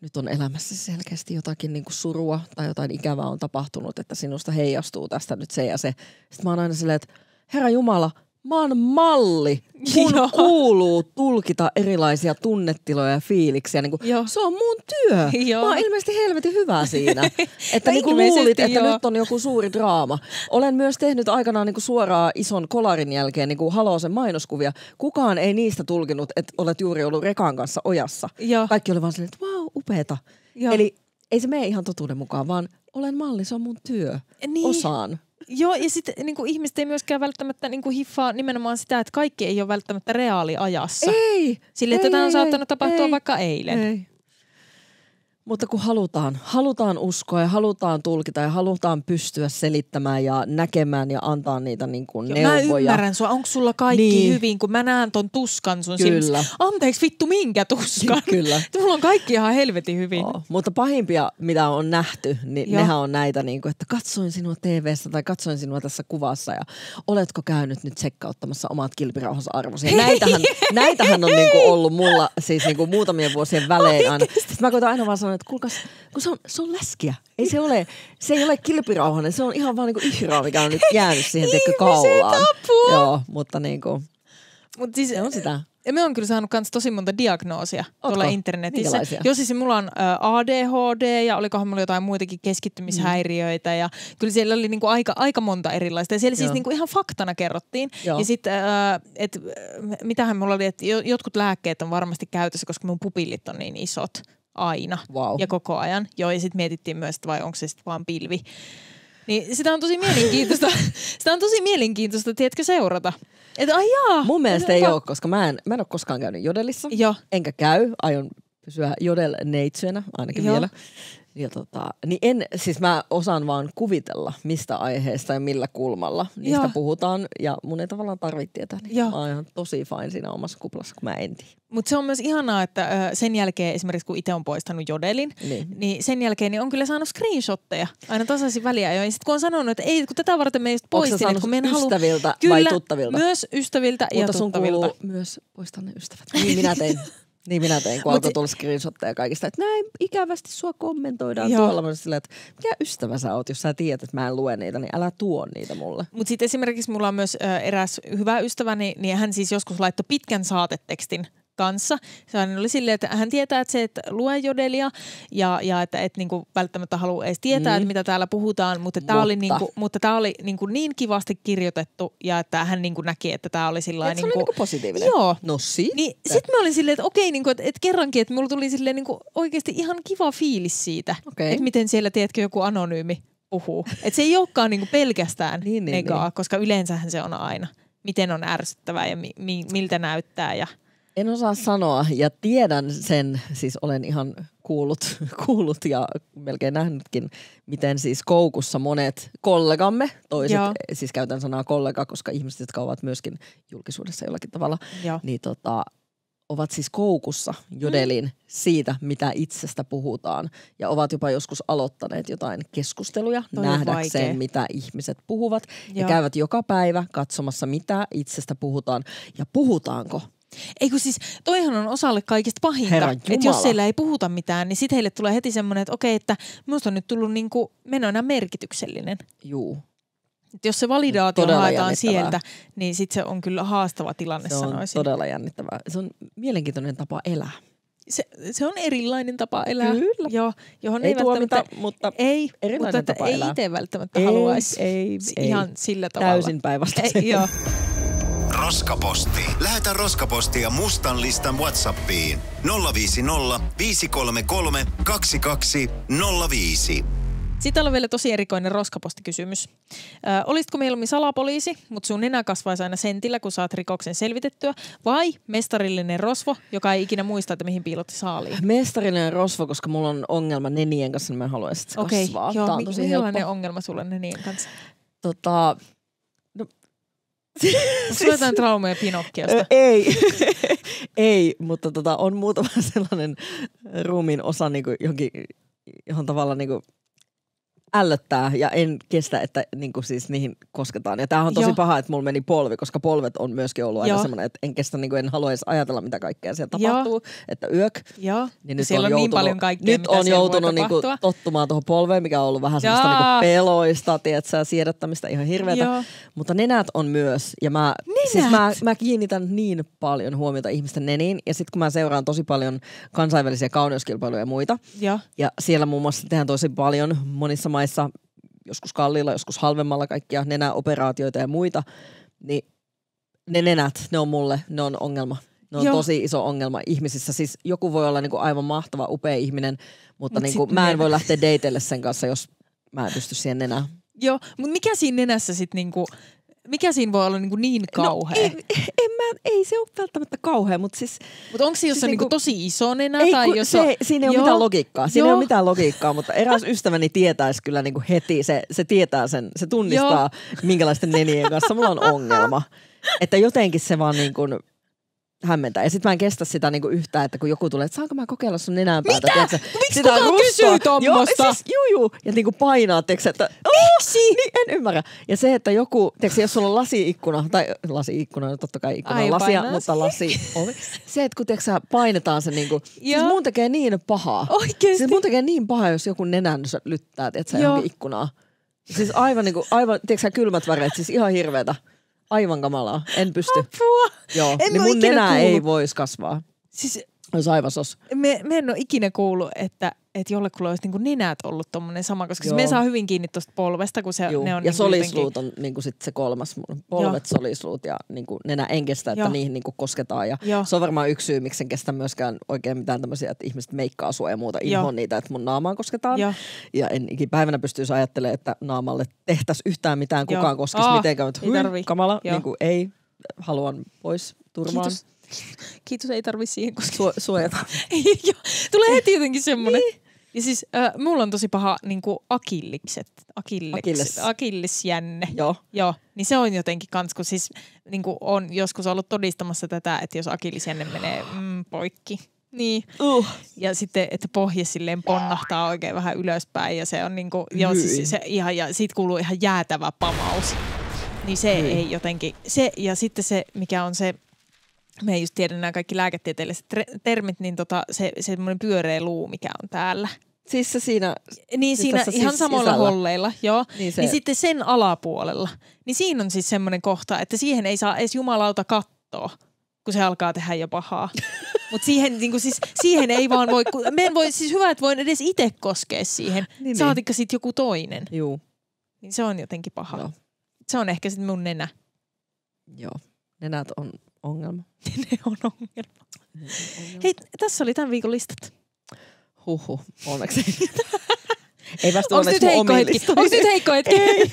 nyt on elämässä selkeästi jotakin niin kuin surua tai jotain ikävää on tapahtunut, että sinusta heijastuu tästä nyt se ja se. Sitten mä oon aina silleen, että Herra Jumala, mä oon malli. Mun Joo. kuuluu tulkita erilaisia tunnetiloja ja fiiliksiä. Niin kuin, Joo. se on mun työ. Joo. Mä oon ilmeisesti helvetin hyvä siinä. että niin kuin luulit, että joo. nyt on joku suuri draama. Olen myös tehnyt aikanaan niin kuin suoraan ison kolarin jälkeen niin kuin Halosen mainoskuvia. Kukaan ei niistä tulkinut, että olet juuri ollut Rekan kanssa ojassa. Joo. Kaikki oli vaan silleen, että vau, upeeta. Joo. Eli ei se mene ihan totuuden mukaan, vaan olen malli, se on mun työ. Niin. Osaan. Joo, ja sitten niin ihmiset ei myöskään välttämättä niin kuin hiffaa nimenomaan sitä, että kaikki ei ole välttämättä reaaliajassa. Ei. Sille, että ei, tämä on ei, saattanut ei, tapahtua ei, vaikka eilen. Ei. Mutta kun halutaan, halutaan uskoa ja halutaan tulkita ja halutaan pystyä selittämään ja näkemään ja antaa niitä niin kuin Joo, Mä neuvoja. ymmärrän sua. Onko sulla kaikki Niin. hyvin, kun mä näen ton tuskan sun Kyllä. silmissä? Anteeksi vittu, minkä tuskan? Kyllä. Mulla on kaikki ihan helvetin hyvin. Joo, mutta pahimpia, mitä on nähty, niin Joo. nehän on näitä, niin kuin, että katsoin sinua TV-stä tai katsoin sinua tässä kuvassa ja oletko käynyt nyt tsekkauttamassa omat kilpirauhansa arvosi. Ja näitähän, näitähän on niin kuin ollut mulla siis niin kuin muutamien vuosien välein aina. Sitten mä koitan aina vaan sanoa, että kuulkaas, kun se on, se on läskiä. Ei se ole, se ei ole kilpirauhanen, se on ihan vaan niin kuin ihraa, mikä on nyt jäänyt siihen tekö kaulaan. apua. Joo, mutta niin kuin, Mut siis, se on sitä. Ja me on kyllä saanut kans tosi monta diagnoosia Ootko? tuolla internetissä. Joo, siis mulla on ADHD ja olikohan mulla jotain muitakin keskittymishäiriöitä ja kyllä siellä oli niinku aika, aika monta erilaista. Ja siellä siis Joo. niinku ihan faktana kerrottiin. Joo. Ja sitten, että mitähän mulla oli, että jo- jotkut lääkkeet on varmasti käytössä, koska mun pupillit on niin isot aina Vau. ja koko ajan. Joo, ja sitten mietittiin myös, että vai onko se sitten vaan pilvi. Niin sitä on tosi mielenkiintoista, sitä on tosi mielenkiintoista, tiedätkö, seurata. Että ai jaa. Mun mielestä ei ole, koska mä en, mä en ole koskaan käynyt jodelissa. Joo. enkä käy, aion pysyä jodel-neitsyenä ainakin Joo. vielä. Ja tota, niin en, siis mä osaan vaan kuvitella, mistä aiheesta ja millä kulmalla niistä Joo. puhutaan. Ja mun ei tavallaan tarvitse tietää. Niin Joo. mä oon ihan tosi fine siinä omassa kuplassa, kun mä en tiedä. Mutta se on myös ihanaa, että ö, sen jälkeen esimerkiksi kun itse on poistanut jodelin, Niin. niin sen jälkeen niin on kyllä saanut screenshotteja aina tasaisin väliä. Ja sitten kun on sanonut, että ei, kun tätä varten me just Onko sä poistin, että kun me en halua... ystäviltä Kyllä, vai tuttavilta? myös ystäviltä ja Mutta sun tuttavilta. myös poistaa ne ystävät. Niin minä tein. Niin minä tein, kun alkoi tulla screenshotteja kaikista, että näin ikävästi sua kommentoidaan Joo. tuolla. Mä silleen, että mikä ystävä sä oot, jos sä tiedät, että mä en lue niitä, niin älä tuo niitä mulle. Mutta sitten esimerkiksi mulla on myös ö, eräs hyvä ystäväni, niin hän siis joskus laittoi pitkän saatetekstin kanssa. Aina oli silleen, että hän tietää, että se et lue jodelia ja, ja että et niinku välttämättä halua edes tietää, Mm. että mitä täällä puhutaan, mutta tämä oli, niinku, mutta tää oli niinku niin kivasti kirjoitettu ja että hän niinku näki, että tämä oli sillä Et se oli niinku positiivinen. Joo. No siitä. Niin sitten mä olin silleen, että okei, niin että, että kerrankin, että mulla tuli silleen niin kuin oikeasti ihan kiva fiilis siitä, Okei. että miten siellä, tiedätkö, joku anonyymi puhuu. Että se ei olekaan niin kuin pelkästään Niin, niin, negaa, niin. koska yleensähän se on aina, miten on ärsyttävää ja mi, mi, miltä näyttää. Ja, En osaa sanoa ja tiedän sen, siis olen ihan kuullut, kuullut ja melkein nähnytkin, miten siis koukussa monet kollegamme, toiset, Joo. siis käytän sanaa kollega, koska ihmiset, jotka ovat myöskin julkisuudessa jollakin tavalla, Joo. niin tota, ovat siis koukussa jodelin mm. siitä, mitä itsestä puhutaan. Ja ovat jopa joskus aloittaneet jotain keskusteluja Toi nähdäkseen, vaikea. mitä ihmiset puhuvat. Ja Joo. käyvät joka päivä katsomassa, mitä itsestä puhutaan. Ja puhutaanko. Ei kun siis, toihan on osalle kaikista pahinta. Että jos siellä ei puhuta mitään, niin sitten heille tulee heti semmoinen, että okei, että minusta on nyt tullut niinku, ole enää merkityksellinen. Juu. Et jos se validaatio Todella haetaan sieltä, niin sitten se on kyllä haastava tilanne, Se on sanoisin. todella jännittävää. Se on mielenkiintoinen tapa elää. se, se on erilainen tapa elää. Kyllä. Joo, johon Ei ei, tuomita, mutta ei, erilainen mutta tapa ei elää. itse välttämättä Ei, haluaisi. ei, ei. Ihan sillä tavalla. täysin päinvastaisen. Ei, joo. Roskaposti. Lähetä roskapostia mustan listan Whatsappiin 050 533 2205. Sitten on vielä tosi erikoinen roskapostikysymys. Ö, olisitko mieluummin salapoliisi, mutta sun nenä kasvaisi aina sentillä, kun saat rikoksen selvitettyä, vai mestarillinen rosvo, joka ei ikinä muista, että mihin piilotti saaliin? Mestarillinen rosvo, koska mulla on ongelma nenien kanssa, niin mä haluaisin, että se Okei, kasvaa. joo, Tää on mi- tosi millainen helppo. ongelma sulla on nenien kanssa? Tota, Sulla jotain traumeja Pinokkiosta? Ö, ei, ei, mutta tota, on muutama sellainen ruumiin osa, niin kuin johonkin, johon tavallaan niin kuin ällöttää ja en kestä, että niin kuin siis niihin kosketaan. Ja tämähän on tosi Joo. paha, että mulla meni polvi, koska polvet on myöskin ollut aina Joo. semmoinen, että en kestä, niin kuin en halua edes ajatella, mitä kaikkea siellä Joo. tapahtuu. Että yök. Joo, Niin Ja siellä on, niin paljon kaikkea, nyt on joutunut niinku tapahtua. tottumaan tuohon polveen, mikä on ollut vähän semmoista Jaa. niinku peloista, tiedätkö, siedättämistä ihan hirveätä. Joo. Mutta nenät on myös, ja mä, siis mä, mä kiinnitän niin paljon huomiota ihmisten neniin, ja sitten kun mä seuraan tosi paljon kansainvälisiä kauneuskilpailuja ja muita, Joo. ja siellä muun muassa tehdään tosi paljon monissa maissa, joskus kalliilla, joskus halvemmalla kaikkia nenäoperaatioita ja muita, niin ne nenät, ne on mulle, ne on ongelma. Ne on Joo. tosi iso ongelma ihmisissä. Siis joku voi olla niinku aivan mahtava, upea ihminen, mutta Mut niinku, mä en nenä. voi lähteä dateille sen kanssa, jos mä en pysty siihen nenään. Joo, mutta mikä siinä nenässä sitten niinku, mikä siinä voi olla niinku niin kauhea? No, ei, en mä, ei se ole välttämättä kauhea, mutta siis Mutta onko se Siis on niinku, niinku- tosi iso nenä? ei, tai jos se, on... siinä ei ole Joo. mitään logiikkaa. Siinä ei Joo. ole mitään logiikkaa, mutta eräs ystäväni tietäisi kyllä niinku heti, se, se tietää sen, se tunnistaa minkälaisten nenien kanssa mulla on ongelma. Että jotenkin se vaan niin kuin hämmentää. Ja sit mä en kestä sitä niinku yhtään, että kun joku tulee, että saanko mä kokeilla sun nenänpäätä. Mitä? tiedätkö? Miksi Sitä kukaan kysyy tommosta? Joo, siis, juu, juu. Ja niinku painaa, tiedätkö, että Miksi? Niin, en ymmärrä. Ja se, että joku, tiedätkö, jos sulla on lasi-ikkuna, tai lasi-ikkuna, no totta kai ikkuna Ai, on lasia, painaa mutta lasi ovi. Se, että kun tiedätkö, painetaan se niinku, siis mun tekee niin pahaa. Oikeesti? Siis mun tekee niin pahaa, jos joku nenän lyttää, tiedätkö, johonkin ikkunaan. Siis aivan niinku, aivan, tiedätkö kylmät väreet, siis ihan hirveetä. Aivan kamalaa. En pysty. Apua. Joo, En niin mun nenä ei kuullut. voisi kasvaa. Siis Olisi aivan sos. me, me en ole ikinä kuullut, että, että jollekulla olisi niinku nenät ollut tommonen sama, koska Joo. me saa hyvin kiinni tuosta polvesta, kun se, Juu. ne on ja niinku solisluut on niinku sit se kolmas. Polvet, Joo. solisluut ja niinku nenä en kestä, että Joo. niihin niinku kosketaan. Ja Joo. se on varmaan yksi syy, miksi en kestä myöskään oikein mitään tämmöisiä, että ihmiset meikkaa sua ja muuta Joo. inhoon niitä, että mun naamaan kosketaan. Joo. Ja en ikipäivänä pystyisi ajattelemaan, että naamalle tehtäisiin yhtään mitään, Joo. kukaan koskisi Aa, mitenkään. Mutta tarvii. kamala, Joo. niinku ei, haluan pois turvaan. Kiitos. Kiitos, ei tarvi siihen koska Su- suojata. Joo, tulee heti jotenkin semmoinen. Niin. Ja siis äh, mulla on tosi paha niin kuin akillikset, akillekset, Akilles. akillisjänne. Joo. Joo, niin se on jotenkin kans, kun siis niin kuin on joskus ollut todistamassa tätä, että jos akillisjänne menee mm, poikki, niin. Uh. Ja sitten, että pohje silleen ponnahtaa oikein vähän ylöspäin ja se on niinku, joo siis se ihan, ja siitä kuuluu ihan jäätävä pamaus. Niin se Hyi. ei jotenkin, se ja sitten se, mikä on se, me ei just tiedä nämä kaikki lääketieteelliset termit, niin tota, se semmoinen pyöreä luu, mikä on täällä. Siis se siinä, Niin Siis siinä ihan siis samoilla sisällä. holleilla, joo. Niin Niin, se- niin sitten sen alapuolella, niin siinä on siis semmoinen kohta, että siihen ei saa edes jumalauta katsoa, kun se alkaa tehdä jo pahaa. Mutta siihen, niin siis, siihen ei vaan voi, me en voi, siis hyvä, että voin edes itse koskea siihen, Niin, niin, saatikka sitten joku toinen. juu, Niin se on jotenkin paha. Joo. Se on ehkä sitten mun nenä. joo. Nenät on ongelma. ne on ongelma. Hei, tässä oli tämän viikon listat. Huhhuh, onneksi. ei päästy Onko nyt heikko hetki? Onko nyt heikko hetki? Ei.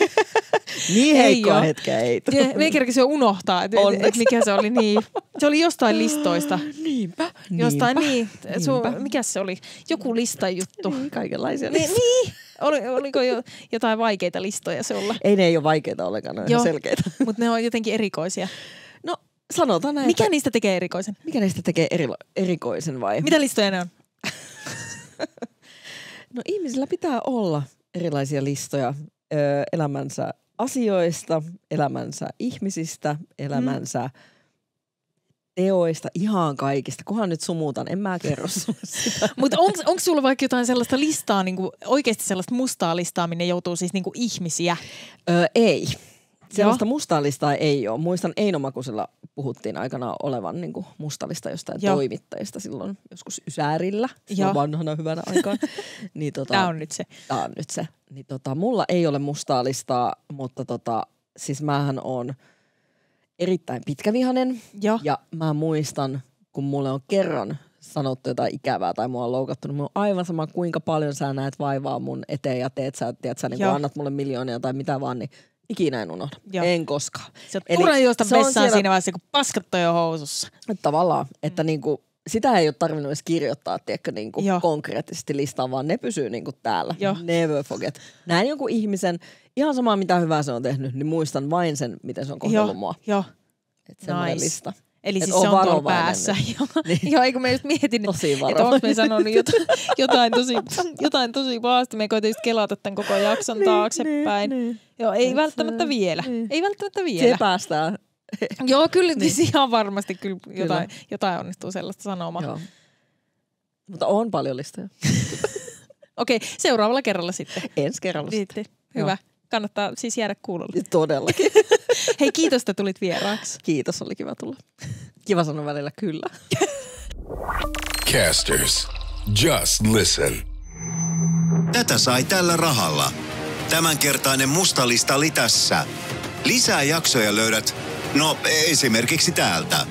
Niin Ei heikkoa oo. hetkeä ei Me ei kerkesin jo unohtaa, että et, et mikä se oli. Niin. Se oli jostain listoista. Niinpä. Jostain niin. Su, Niinpä. mikä se oli? Joku listajuttu. Niin, kaikenlaisia. Niin, niin. Oli, oliko jo jotain vaikeita listoja sulla? Ei ne ei ole vaikeita ollenkaan, ne on Joo. ihan selkeitä. Mutta ne on jotenkin erikoisia. No sanotaan näin, Mikä että niistä tekee erikoisen? mikä niistä tekee eri, erikoisen vai? Mitä listoja ne on? No ihmisillä pitää olla erilaisia listoja ö, elämänsä asioista, elämänsä ihmisistä, elämänsä mm. teoista, ihan kaikista. Kunhan nyt sumutan, en mä kerro sitä. Mutta onko sulla vaikka jotain sellaista listaa, niinku, oikeasti sellaista mustaa listaa, minne joutuu siis niinku ihmisiä? Ö, ei. Sellaista mustaa listaa ei ole. Muistan Eino Makusella puhuttiin aikana olevan niin kuin mustalista jostain Joo. toimittajista silloin joskus Ysäärillä, Joo. silloin vanhana hyvänä aikaan. niin, tota, Tämä on nyt se. Tää on nyt se. Niin tota, mulla ei ole mustaa listaa, mutta tota, siis mähän on erittäin pitkävihanen. Joo. Ja mä muistan, kun mulle on kerran sanottu jotain ikävää tai mua on loukattu, niin mulla on aivan sama kuinka paljon sä näet vaivaa mun eteen ja teet sä, tiedät sä, niin Joo. annat mulle miljoonia tai mitä vaan, niin ikinä en unohda. Joo. En koskaan. Se Eli turha juosta se vessaan siellä- siinä vaiheessa, kun paskat on jo housussa. Tavallaan, että niinku, sitä ei ole tarvinnut edes kirjoittaa, tiedätkö, niinku konkreettisesti listaan, vaan ne pysyy niinku täällä. Joo. Never forget. Näin jonkun ihmisen, ihan sama mitä hyvää se on tehnyt, niin muistan vain sen, miten se on kohdellut Joo, mua. joo. Että semmoinen Nice. lista. Eli Et siis se on tuolla päässä. Joo, Niin. joo, eikö mä just mietin, että onko me sanonut jotain, jotain, tosi, jotain tosi pahasti. Me koitin just kelata tämän koko jakson taaksepäin. niin. Joo, ei Et välttämättä se- vielä. niin. Ei välttämättä Se vielä. päästään. Joo, kyllä niin. ihan varmasti kyllä jotain, Kyllä. jotain onnistuu sellaista sanomaan. Joo. Mutta on paljon listoja. Okei, seuraavalla kerralla sitten. Ensi kerralla. Sitten. Hyvä. Kannattaa siis jäädä kuulolle. Todellakin. Hei, kiitos, että tulit vieraaksi. Kiitos, oli kiva tulla. Kiva sanoa välillä kyllä. Casters. Just listen. Tätä sai tällä rahalla. Tämänkertainen mustalista oli tässä. Lisää jaksoja löydät, no esimerkiksi täältä.